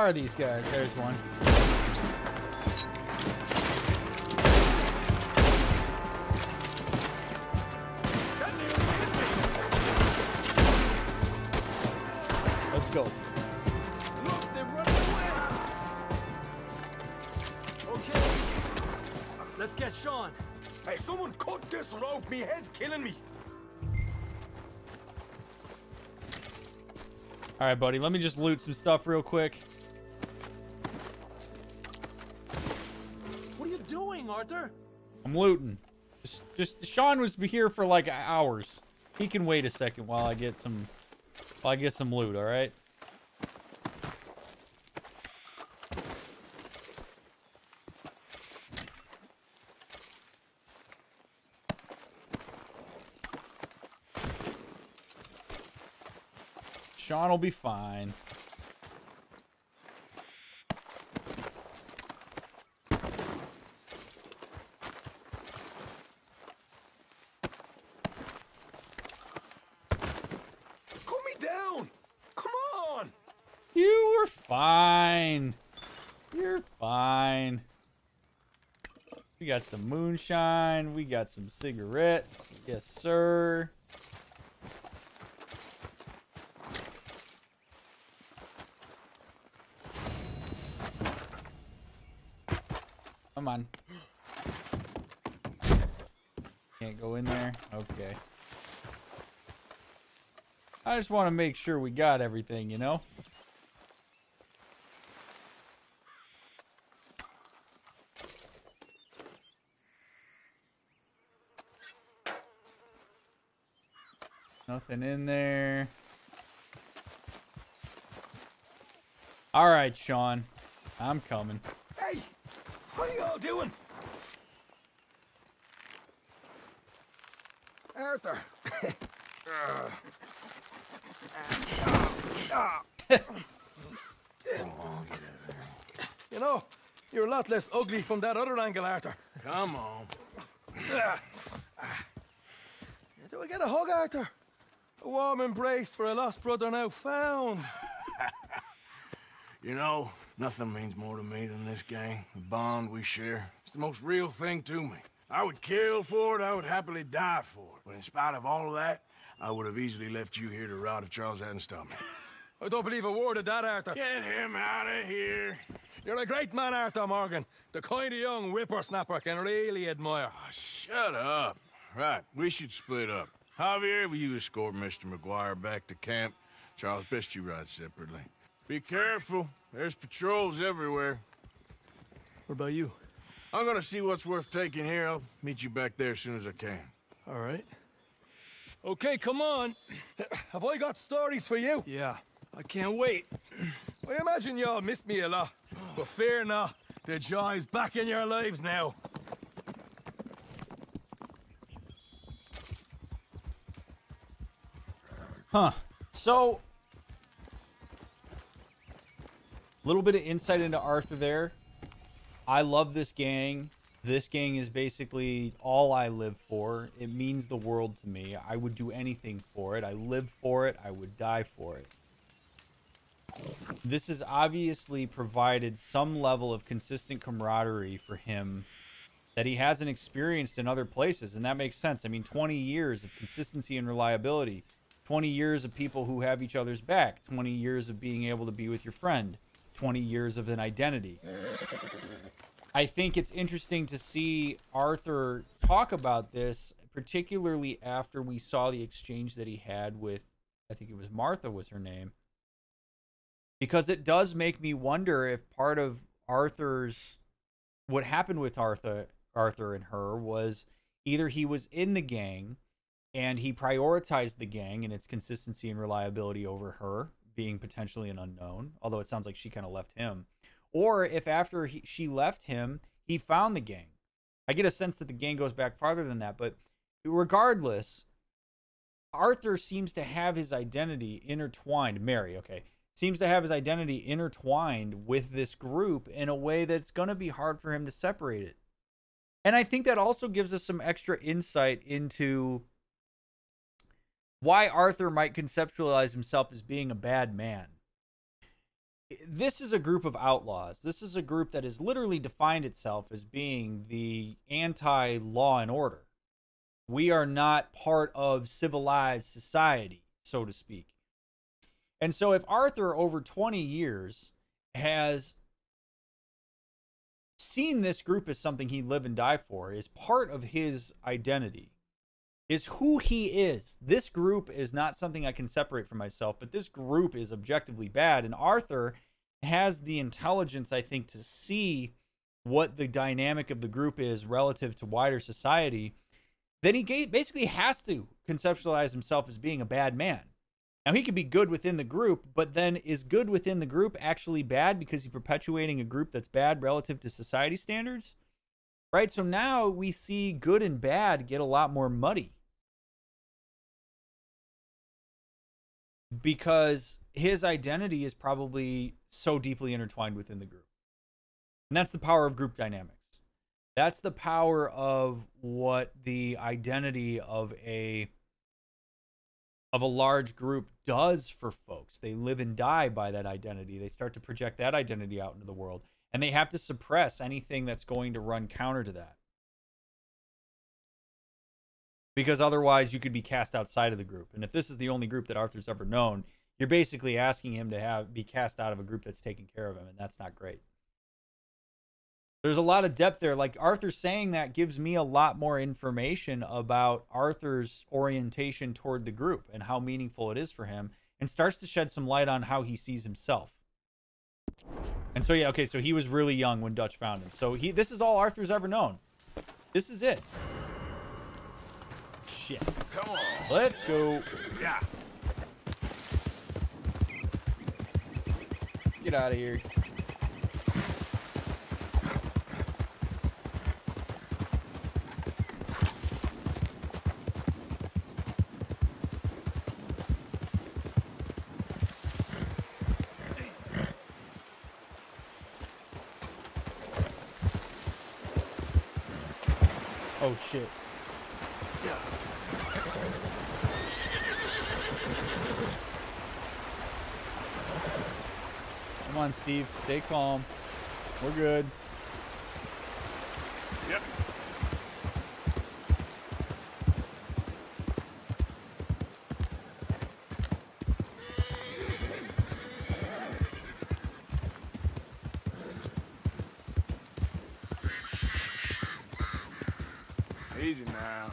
Are these guys? There's one. Let's go. Look, they're running away. Okay. Let's get Sean. Hey, someone cut this rope. Me head's killing me. All right, buddy. Let me just loot some stuff real quick. I'm looting. Just, just Sean was be here for like hours. He can wait a second while I get some, while I get some loot. All right. Sean will be fine. Cut me down. Come on. You were fine. You're fine. We got some moonshine. We got some cigarettes. Yes, sir. Come on. Can't go in there? Okay. I just want to make sure we got everything, you know? Nothing in there. All right, Sean. I'm coming. Hey, what are y'all doing? Arthur. You know, you're a lot less ugly from that other angle, Arthur. Come on. Do I get a hug, Arthur? A warm embrace for a lost brother now found. You know, nothing means more to me than this gang, the bond we share. It's the most real thing to me. I would kill for it, I would happily die for it. But in spite of all of that, I would have easily left you here to rot if Charles hadn't stopped me. I don't believe a word of that, Arthur. Get him out of here. You're a great man, Arthur Morgan. The kind of young whippersnapper can really admire. Ah, shut up. Right, we should split up. Javier, will you escort Mr. MacGuire back to camp? Charles, best you ride separately. Be careful. There's patrols everywhere. What about you? I'm gonna see what's worth taking here. I'll meet you back there as soon as I can. All right. Okay, come on. Have I got stories for you? Yeah, I can't wait. I imagine y'all missed me a lot, but fear not, the joy's back in your lives now. Huh. So, a little bit of insight into Arthur there. I love this gang. This gang is basically all I live for. It means the world to me. I would do anything for it. I live for it. I would die for it. this has obviously provided some level of consistent camaraderie for him that he hasn't experienced in other places. And that makes sense. I mean, 20 years of consistency and reliability, 20 years of people who have each other's back, 20 years of being able to be with your friend, 20 years of an identity. I think it's interesting to see Arthur talk about this, particularly after we saw the exchange that he had with, I think it was Martha, was her name. Because it does make me wonder if part of Arthur's, what happened with Arthur, Arthur and her was either he was in the gang and he prioritized the gang and its consistency and reliability over her being potentially an unknown, although it sounds like she kind of left him or if after he, she left him, he found the gang. I get a sense that the gang goes back farther than that, but regardless, Arthur seems to have his identity intertwined. Mary, okay, seems to have his identity intertwined with this group in a way that's going to be hard for him to separate it. And I think that also gives us some extra insight into why Arthur might conceptualize himself as being a bad man this is a group of outlaws. This is a group that has literally defined itself as being the anti law and order. We are not part of civilized society, so to speak. And so, if Arthur, over 20 years, has seen this group as something he live and die for, is part of his identity, is who he is. This group is not something I can separate from myself, but this group is objectively bad. And Arthur has the intelligence, I think, to see what the dynamic of the group is relative to wider society. Then he basically has to conceptualize himself as being a bad man. Now, he could be good within the group, but then is good within the group actually bad because he's perpetuating a group that's bad relative to society standards? Right? So now we see good and bad get a lot more muddy. Because his identity is probably so deeply intertwined within the group. And that's the power of group dynamics. That's the power of what the identity of a of a large group does for folks. They live and die by that identity. They start to project that identity out into the world, and they have to suppress anything that's going to run counter to that. Because otherwise, you could be cast outside of the group. And if this is the only group that Arthur's ever known, you're basically asking him to have be cast out of a group that's taking care of him, and that's not great. There's a lot of depth there. Like Arthur saying that gives me a lot more information about Arthur's orientation toward the group and how meaningful it is for him, and starts to shed some light on how he sees himself. And so yeah, okay, so he was really young when Dutch found him. So he this is all Arthur's ever known. This is it. Shit. Come on. Let's go. Yeah. Get out of here. Oh shit. Come on, Steve. Stay calm. We're good. Yep. Easy now.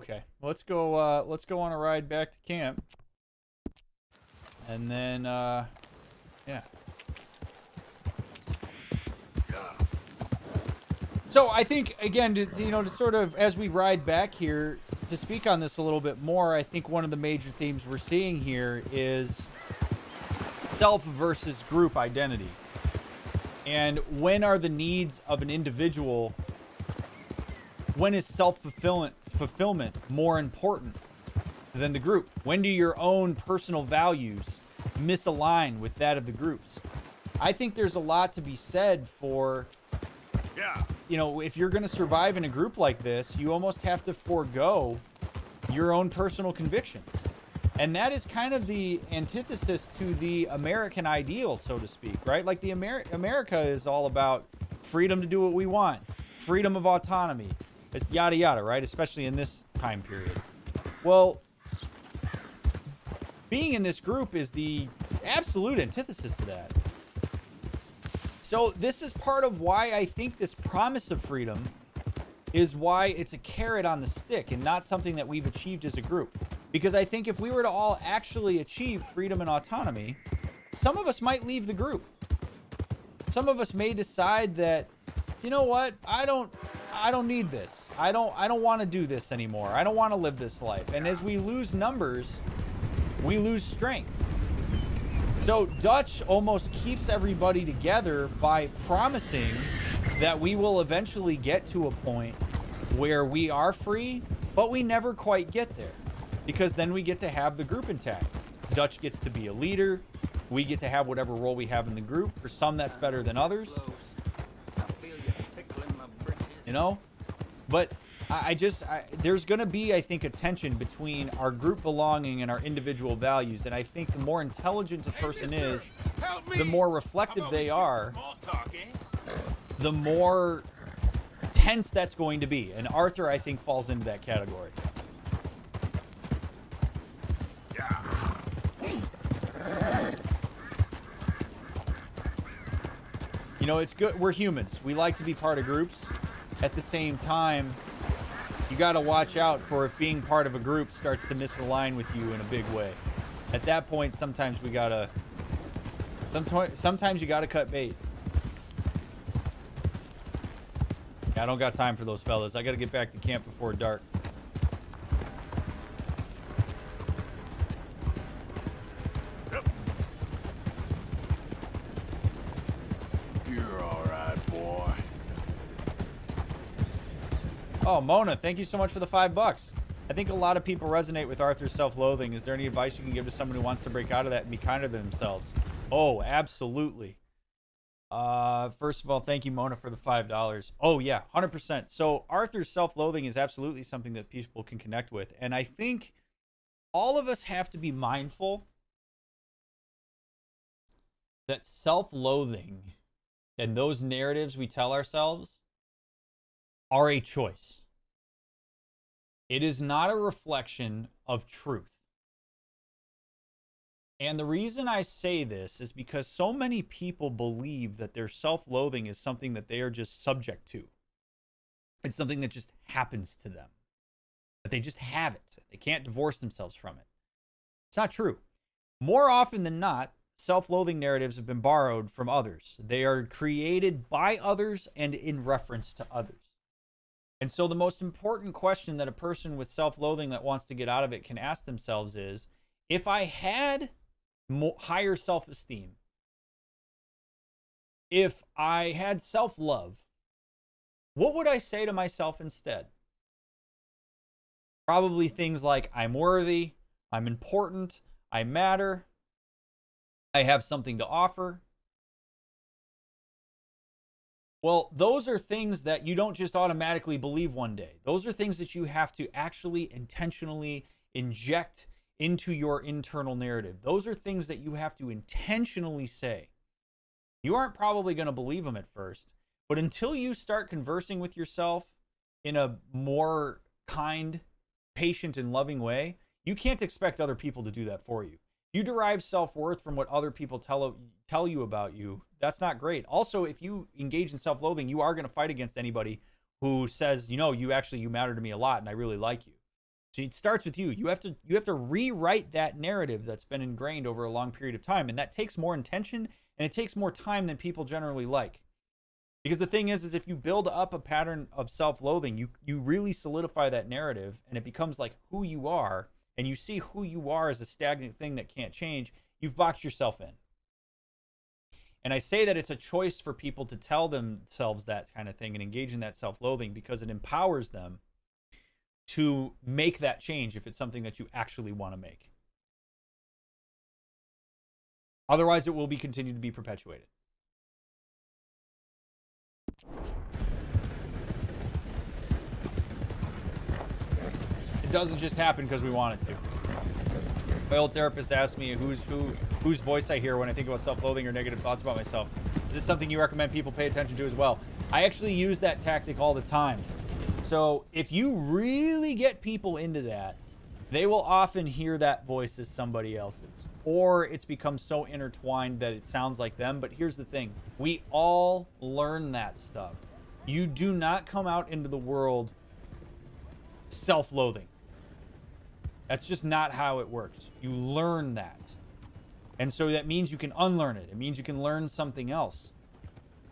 Okay, let's go. Uh, let's go on a ride back to camp, and then, uh, yeah. So I think again, to, you know, to sort of as we ride back here to speak on this a little bit more, I think one of the major themes we're seeing here is self versus group identity, and when are the needs of an individual? When is self fulfillment fulfillment more important than the group? When do your own personal values misalign with that of the groups? I think there's a lot to be said for Yeah. you know, if you're going to survive in a group like this, you almost have to forego your own personal convictions. And that is kind of the antithesis to the American ideal, so to speak, right? Like the Amer- America is all about freedom to do what we want, freedom of autonomy, it's yada yada, right? Especially in this time period. Well, being in this group is the absolute antithesis to that. So this is part of why I think this promise of freedom is why it's a carrot on the stick and not something that we've achieved as a group. Because I think if we were to all actually achieve freedom and autonomy, some of us might leave the group. Some of us may decide that, you know what, I don't I don't need this. I don't I don't want to do this anymore. I don't want to live this life. And as we lose numbers, we lose strength. So Dutch almost keeps everybody together by promising that we will eventually get to a point where we are free, but we never quite get there. Because then we get to have the group intact. Dutch gets to be a leader. We get to have whatever role we have in the group. For some, that's better than others. You know? But I, I just, I, there's going to be, I think, a tension between our group belonging and our individual values. And I think the more intelligent a person is, the more reflective they are, the more tense that's going to be. And Arthur, I think, falls into that category. You know, it's good. We're humans. We like to be part of groups. At the same time, you got to watch out for if being part of a group starts to misalign with you in a big way. At that point, sometimes we got to Sometimes, you got to cut bait. I don't got time for those fellas. I got to get back to camp before dark. Oh, Mona, thank you so much for the five bucks. I think a lot of people resonate with Arthur's self-loathing. Is there any advice you can give to someone who wants to break out of that and be kinder to themselves? Oh, absolutely. Uh, first of all, thank you, Mona, for the five dollars. Oh yeah, hundred percent. So Arthur's self-loathing is absolutely something that people can connect with, and I think all of us have to be mindful that self-loathing and those narratives we tell ourselves are a choice. It is not a reflection of truth. And the reason I say this is because so many people believe that their self loathing is something that they are just subject to. It's something that just happens to them, that they just have it. They can't divorce themselves from it. It's not true. More often than not, self loathing narratives have been borrowed from others, they are created by others and in reference to others. And so, the most important question that a person with self loathing that wants to get out of it can ask themselves is if I had more, higher self esteem, if I had self love, what would I say to myself instead? Probably things like I'm worthy, I'm important, I matter, I have something to offer. Well, those are things that you don't just automatically believe one day. Those are things that you have to actually intentionally inject into your internal narrative. Those are things that you have to intentionally say. You aren't probably going to believe them at first, but until you start conversing with yourself in a more kind, patient, and loving way, you can't expect other people to do that for you. You derive self-worth from what other people tell tell you about you. That's not great. Also, if you engage in self-loathing, you are going to fight against anybody who says, "You know, you actually you matter to me a lot and I really like you." So it starts with you. You have to you have to rewrite that narrative that's been ingrained over a long period of time, and that takes more intention and it takes more time than people generally like. Because the thing is, is if you build up a pattern of self-loathing, you you really solidify that narrative, and it becomes like who you are, and you see who you are as a stagnant thing that can't change. You've boxed yourself in. And I say that it's a choice for people to tell themselves that kind of thing and engage in that self loathing because it empowers them to make that change if it's something that you actually want to make. Otherwise, it will be continued to be perpetuated. It doesn't just happen because we want it to. My old therapist asked me who's who whose voice I hear when I think about self-loathing or negative thoughts about myself. Is this something you recommend people pay attention to as well? I actually use that tactic all the time. So if you really get people into that, they will often hear that voice as somebody else's. Or it's become so intertwined that it sounds like them. But here's the thing we all learn that stuff. You do not come out into the world self loathing. That's just not how it works. You learn that. And so that means you can unlearn it. It means you can learn something else.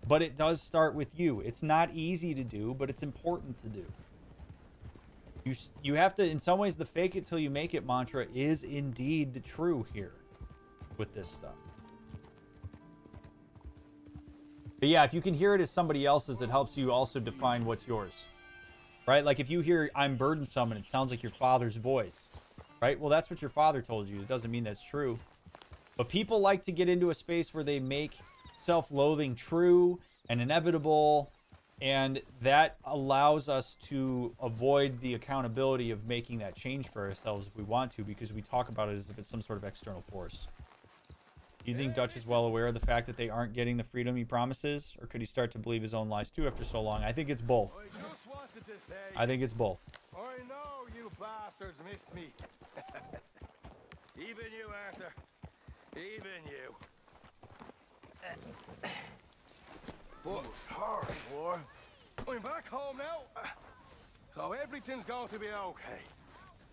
But it does start with you. It's not easy to do, but it's important to do. You, you have to, in some ways, the fake it till you make it mantra is indeed the true here with this stuff. But yeah, if you can hear it as somebody else's, it helps you also define what's yours. Right? Like if you hear I'm burdensome and it sounds like your father's voice, right? Well, that's what your father told you. It doesn't mean that's true. But people like to get into a space where they make self loathing true and inevitable. And that allows us to avoid the accountability of making that change for ourselves if we want to, because we talk about it as if it's some sort of external force. Do you think Dutch is well aware of the fact that they aren't getting the freedom he promises? Or could he start to believe his own lies too after so long? I think it's both. I think it's both. I bastards missed me. Even you, Arthur. Even you. But it's hard, boy. I'm back home now. So everything's going to be okay.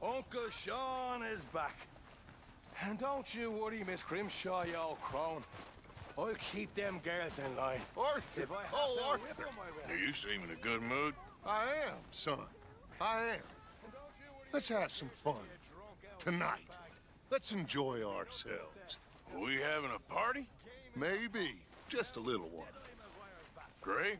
Uncle Sean is back. And don't you worry, Miss Grimshaw, you old crone. I'll keep them girls in line. Arthur! If I have Oh, Arthur! whip 'em, I will. You seem in a good mood. I am, son. I am. Let's have some fun. Tonight. Let's enjoy ourselves. We having a party? Maybe. Just a little one. Great.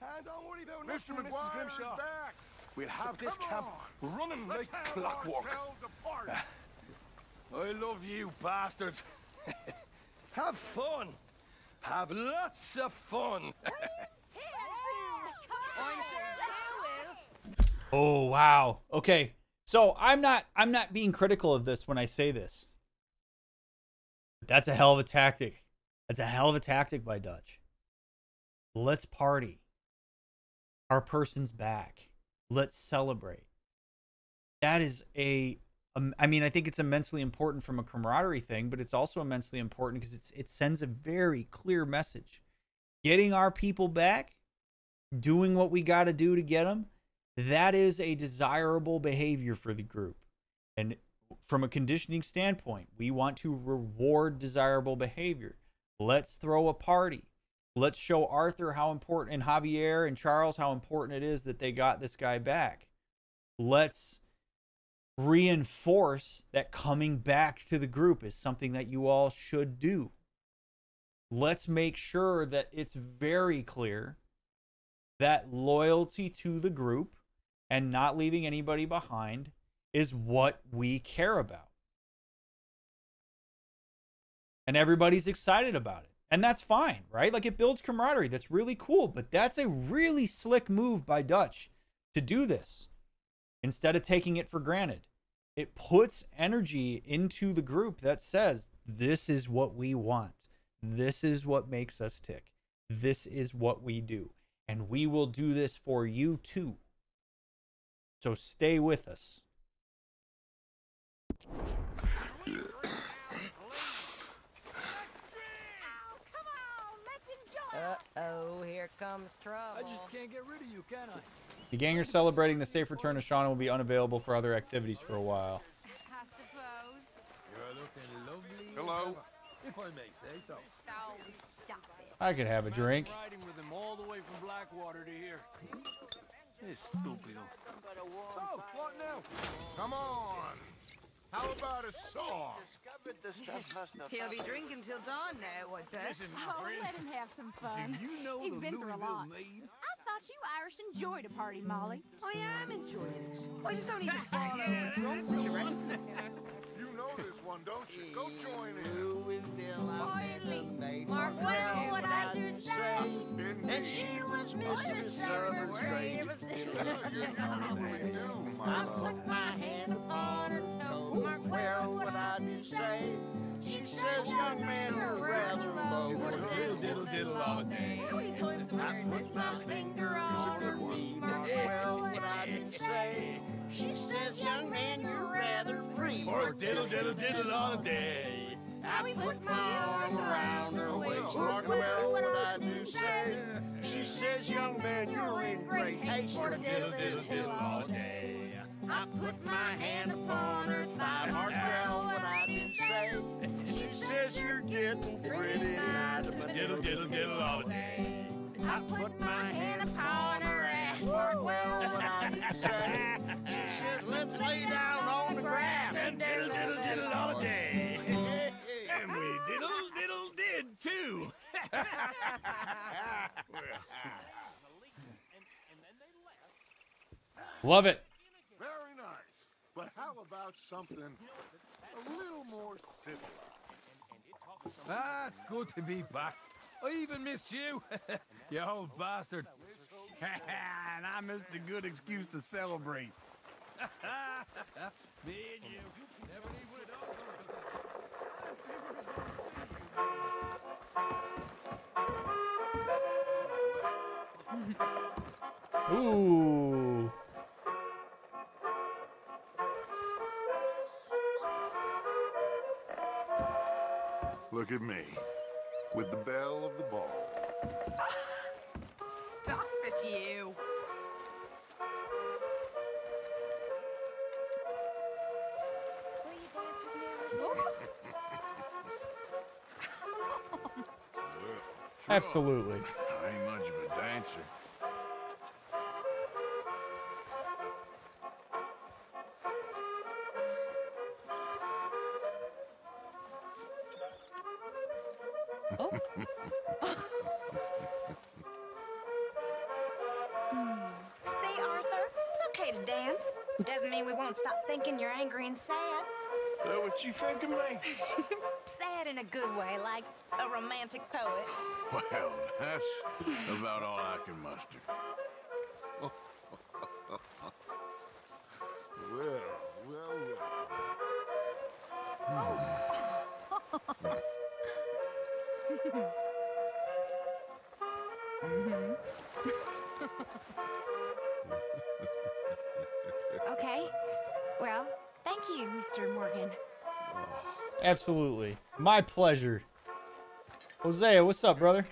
And don't worry about Mr. nothing, Mrs. MacGuire Grimshaw. is back. We'll have So this come camp on. running Let's like have clockwork. ourselves a party. I love you, bastards. have fun. Have lots of fun. Oh wow. Okay. So I'm not I'm not being critical of this when I say this. That's a hell of a tactic. That's a hell of a tactic by Dutch. Let's party. Our person's back. Let's celebrate. That is a um, I mean, I think it's immensely important from a camaraderie thing, but it's also immensely important because it's it sends a very clear message. Getting our people back, doing what we got to do to get them, that is a desirable behavior for the group. And from a conditioning standpoint, we want to reward desirable behavior. Let's throw a party. Let's show Arthur how important and Javier and Charles how important it is that they got this guy back. Let's reinforce that coming back to the group is something that you all should do. Let's make sure that it's very clear that loyalty to the group and not leaving anybody behind is what we care about. And everybody's excited about it. And that's fine, right? Like it builds camaraderie. That's really cool. But that's a really slick move by Dutch to do this instead of taking it for granted. It puts energy into the group that says, this is what we want. This is what makes us tick. This is what we do. And we will do this for you too. So stay with us. Uh-oh, here comes trouble. I just can't get rid of you, can I? The gangers celebrating the safe return of Sean will be unavailable for other activities for a while. I suppose. You're looking lovely. Hello. If I may say so. Oh, stop it. I could have a drink. Riding with him all the way from Blackwater to here. This stupid. So, what now? Come on. How about a song? He'll be drinking till dawn now, I bet. Listen, my Oh, friend. let him have some fun. Do you know He's the been through a lot. maid? I thought you Irish enjoyed a party, Molly. I am enjoying it. I just don't need to fall over drunk with the rest of them. You know this one, don't you? Go join in. Quietly. Mark well what I do say. And she was Mistress Secretary. You know we do, I put my hand upon her toe. Mark well what I do say. She says, young man, you're rather low for a diddle diddle diddle all day. I put my finger on her knee. Mark well what I do say. She says, young man, you're rather free For a diddle diddle diddle all day. I put my arm around her waist. Mark well what I do say. She says, young man, you're in great haste for a diddle diddle diddle all day. I put my hand upon her thigh. Mark well what I do say. She says you're getting pretty. Diddle diddle diddle all day. I put my hand upon Love it. Very nice. But how about something a little more civilized? Ah, good to be back. I even missed you, you old bastard. and I missed a good excuse to celebrate. me and you. Ooh. Look at me, with the belle of the ball. Stop it, you. Absolutely. I ain't much of a dancer. See, Arthur, it's okay to dance. Doesn't mean we won't stop thinking you're angry and sad. That what you think of me? sad in a good way, like a romantic poet. Well, that's about all I can muster. Well, well, okay. Well, thank you, Mr. Morgan. Absolutely. My pleasure. Hosea, what's up, brother?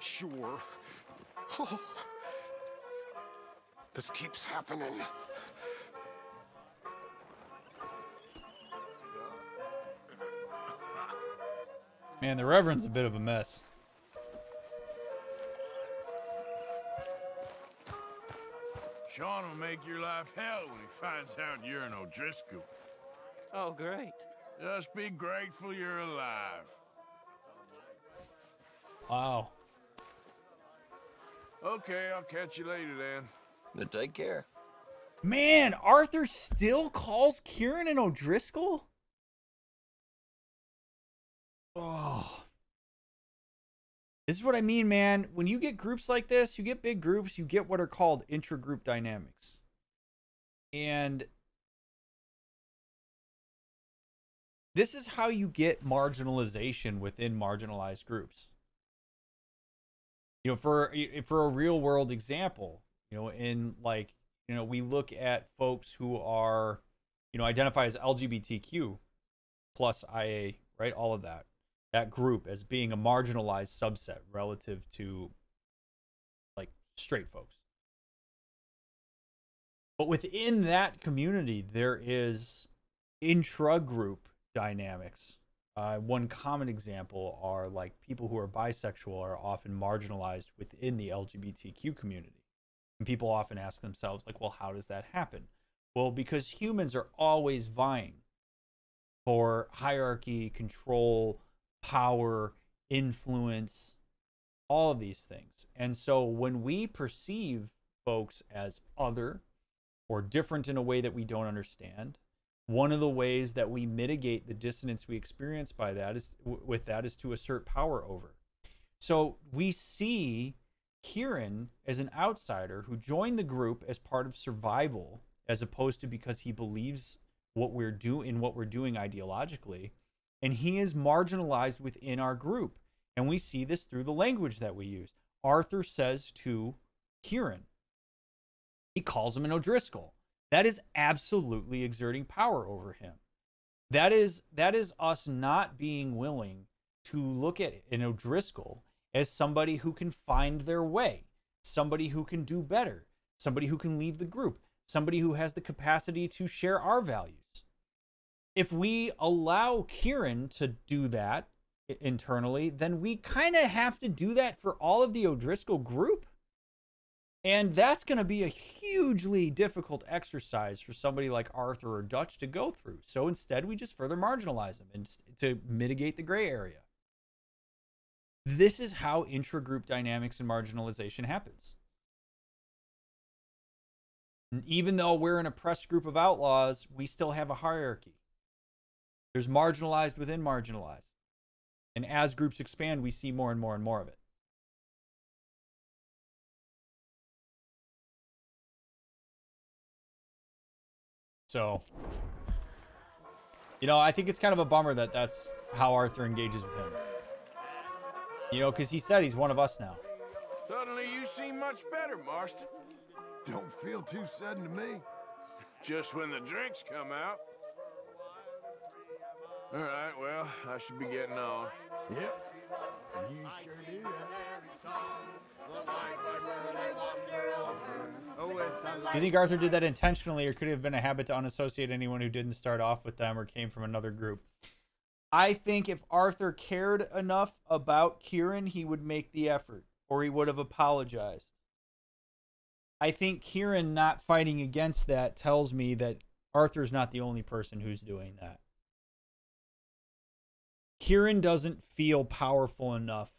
Quite sure. this keeps happening. Man, the Reverend's a bit of a mess. Sean will make your life hell when he finds out you're an O'Driscoll. Oh, great. Just be grateful you're alive. Wow. Okay, I'll catch you later then. Then take care. Man, Arthur still calls Kieran and O'Driscoll? Oh. This is what I mean, man. When you get groups like this, you get big groups, you get what are called intra-group dynamics. And this is how you get marginalization within marginalized groups. You know, for for a real world example, you know, in like, you know, we look at folks who are, you know, identify as LGBTQ plus IA, right? All of that. That group as being a marginalized subset relative to like straight folks. But within that community, there is intra group dynamics. Uh, one common example are like people who are bisexual are often marginalized within the LGBTQ community. And people often ask themselves, like, well, how does that happen? Well, because humans are always vying for hierarchy, control, power, influence, all of these things. And so when we perceive folks as other or different in a way that we don't understand, one of the ways that we mitigate the dissonance we experience by that is with that is to assert power over. So we see Kieran as an outsider who joined the group as part of survival as opposed to because he believes what we're doing in what we're doing ideologically. And he is marginalized within our group. And we see this through the language that we use. Arthur says to kieran he calls him an o'driscoll that is absolutely exerting power over him that is that is us not being willing to look at an o'driscoll as somebody who can find their way somebody who can do better somebody who can leave the group somebody who has the capacity to share our values. If we allow Kieran to do that internally, then we kind of have to do that for all of the O'Driscoll group. And that's going to be a hugely difficult exercise for somebody like Arthur or Dutch to go through. So instead, we just further marginalize them and to mitigate the gray area. This is how intra-group dynamics and marginalization happens even though we're an oppressed group of outlaws, we still have a hierarchy. There's marginalized within marginalized. And as groups expand, we see more and more and more of it. So, you know, I think it's kind of a bummer that that's how Arthur engages with him. You know, because he said he's one of us now. Suddenly you seem much better, Marston. Don't feel too sudden to me. Just when the drinks come out. All right, well, I should be getting on. Yep. You sure do. Do you think Arthur did that intentionally, or could it have been a habit to unassociate anyone who didn't start off with them or came from another group? I think if Arthur cared enough about Kieran, he would make the effort, or he would have apologized. I think Kieran not fighting against that tells me that Arthur's not the only person who's doing that. Kieran doesn't feel powerful enough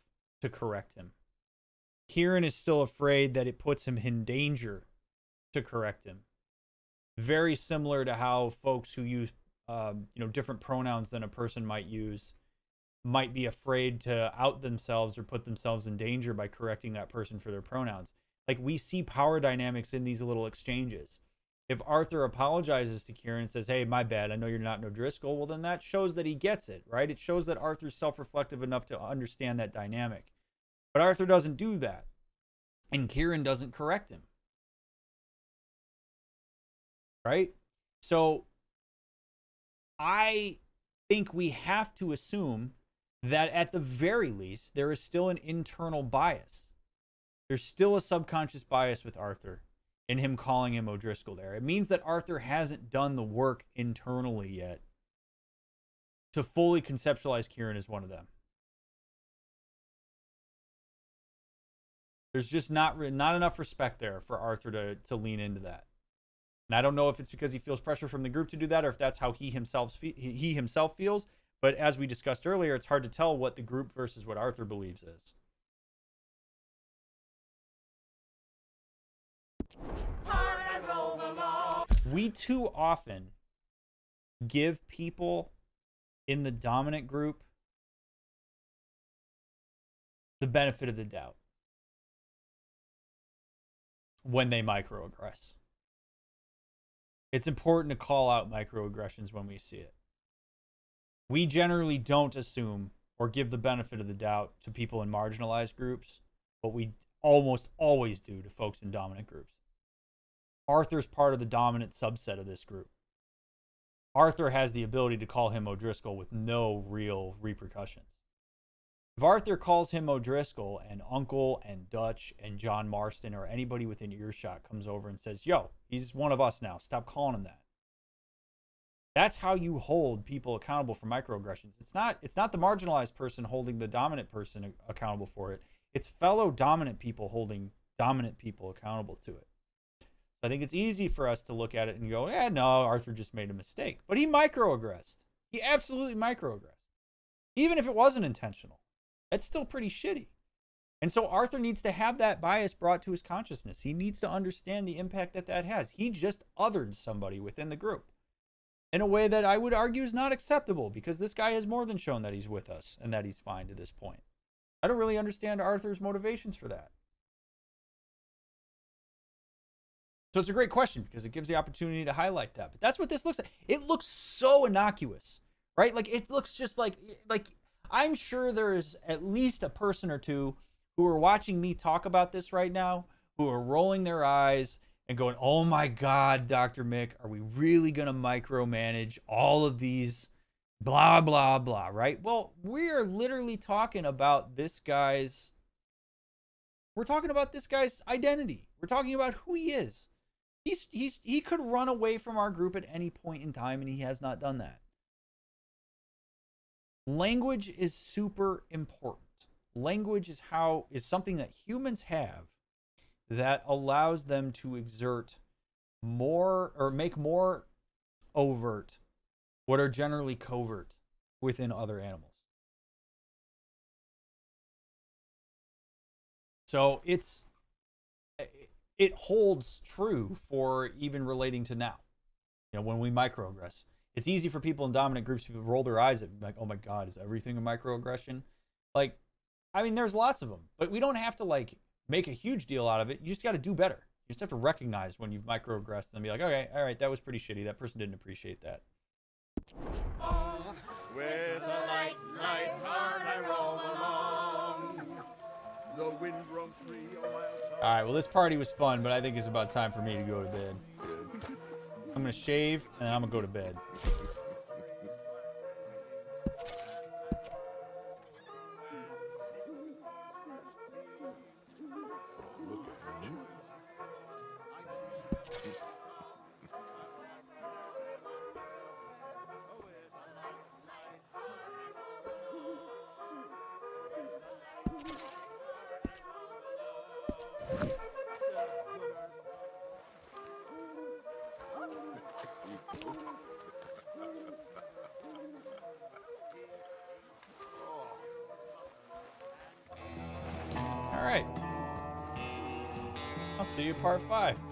to correct him. Kieran is still afraid that it puts him in danger to correct him. Very similar to how folks who use um, you know different pronouns than a person might use might be afraid to out themselves or put themselves in danger by correcting that person for their pronouns. Like we see power dynamics in these little exchanges. If Arthur apologizes to Kieran and says, "Hey, my bad. I know you're not an O'Driscoll," well, then that shows that he gets it, right? It shows that Arthur's self-reflective enough to understand that dynamic. But Arthur doesn't do that, and Kieran doesn't correct him, right? So I think we have to assume that at the very least there is still an internal bias there's still a subconscious bias with Arthur in him calling him O'Driscoll there. It means that Arthur hasn't done the work internally yet to fully conceptualize Kieran as one of them. There's just not not enough respect there for Arthur to to lean into that. And I don't know if it's because he feels pressure from the group to do that or if that's how he himself he himself feels, but as we discussed earlier, it's hard to tell what the group versus what Arthur believes is. We too often give people in the dominant group the benefit of the doubt when they microaggress. It's important to call out microaggressions when we see it. We generally don't assume or give the benefit of the doubt to people in marginalized groups, but we almost always do to folks in dominant groups. Arthur's part of the dominant subset of this group. Arthur has the ability to call him O'Driscoll with no real repercussions. If Arthur calls him O'Driscoll and Uncle and Dutch and John Marston or anybody within earshot comes over and says, Yo, he's one of us now, stop calling him that. That's how you hold people accountable for microaggressions. It's not it's not the marginalized person holding the dominant person accountable for it. It's fellow dominant people holding dominant people accountable to it. I think it's easy for us to look at it and go, yeah, no, Arthur just made a mistake. But he microaggressed. He absolutely microaggressed. Even if it wasn't intentional, that's still pretty shitty. And so Arthur needs to have that bias brought to his consciousness. He needs to understand the impact that that has. He just othered somebody within the group in a way that I would argue is not acceptable because this guy has more than shown that he's with us and that he's fine to this point. I don't really understand Arthur's motivations for that. So it's a great question because it gives the opportunity to highlight that. But that's what this looks like. It looks so innocuous, right? Like it looks just like like I'm sure there is at least a person or two who are watching me talk about this right now who are rolling their eyes and going, "Oh my god, Dr. Mick, are we really going to micromanage all of these blah blah blah, right?" Well, we're literally talking about this guy's we're talking about this guy's identity. We're talking about who he is. He's he's he could run away from our group at any point in time and he has not done that. Language is super important. Language is how is something that humans have that allows them to exert more or make more overt what are generally covert within other animals. So it's it holds true for even relating to now. You know, when we microaggress, it's easy for people in dominant groups to roll their eyes at like, "Oh my God, is everything a microaggression?" Like, I mean, there's lots of them, but we don't have to like make a huge deal out of it. You just got to do better. You just have to recognize when you've microaggressed and be like, "Okay, all right, that was pretty shitty. That person didn't appreciate that." With a light, light heart I roll along. The wind roams free All right, well, this party was fun, but I think it's about time for me to go to bed. I'm gonna shave and I'm gonna go to bed. Part five.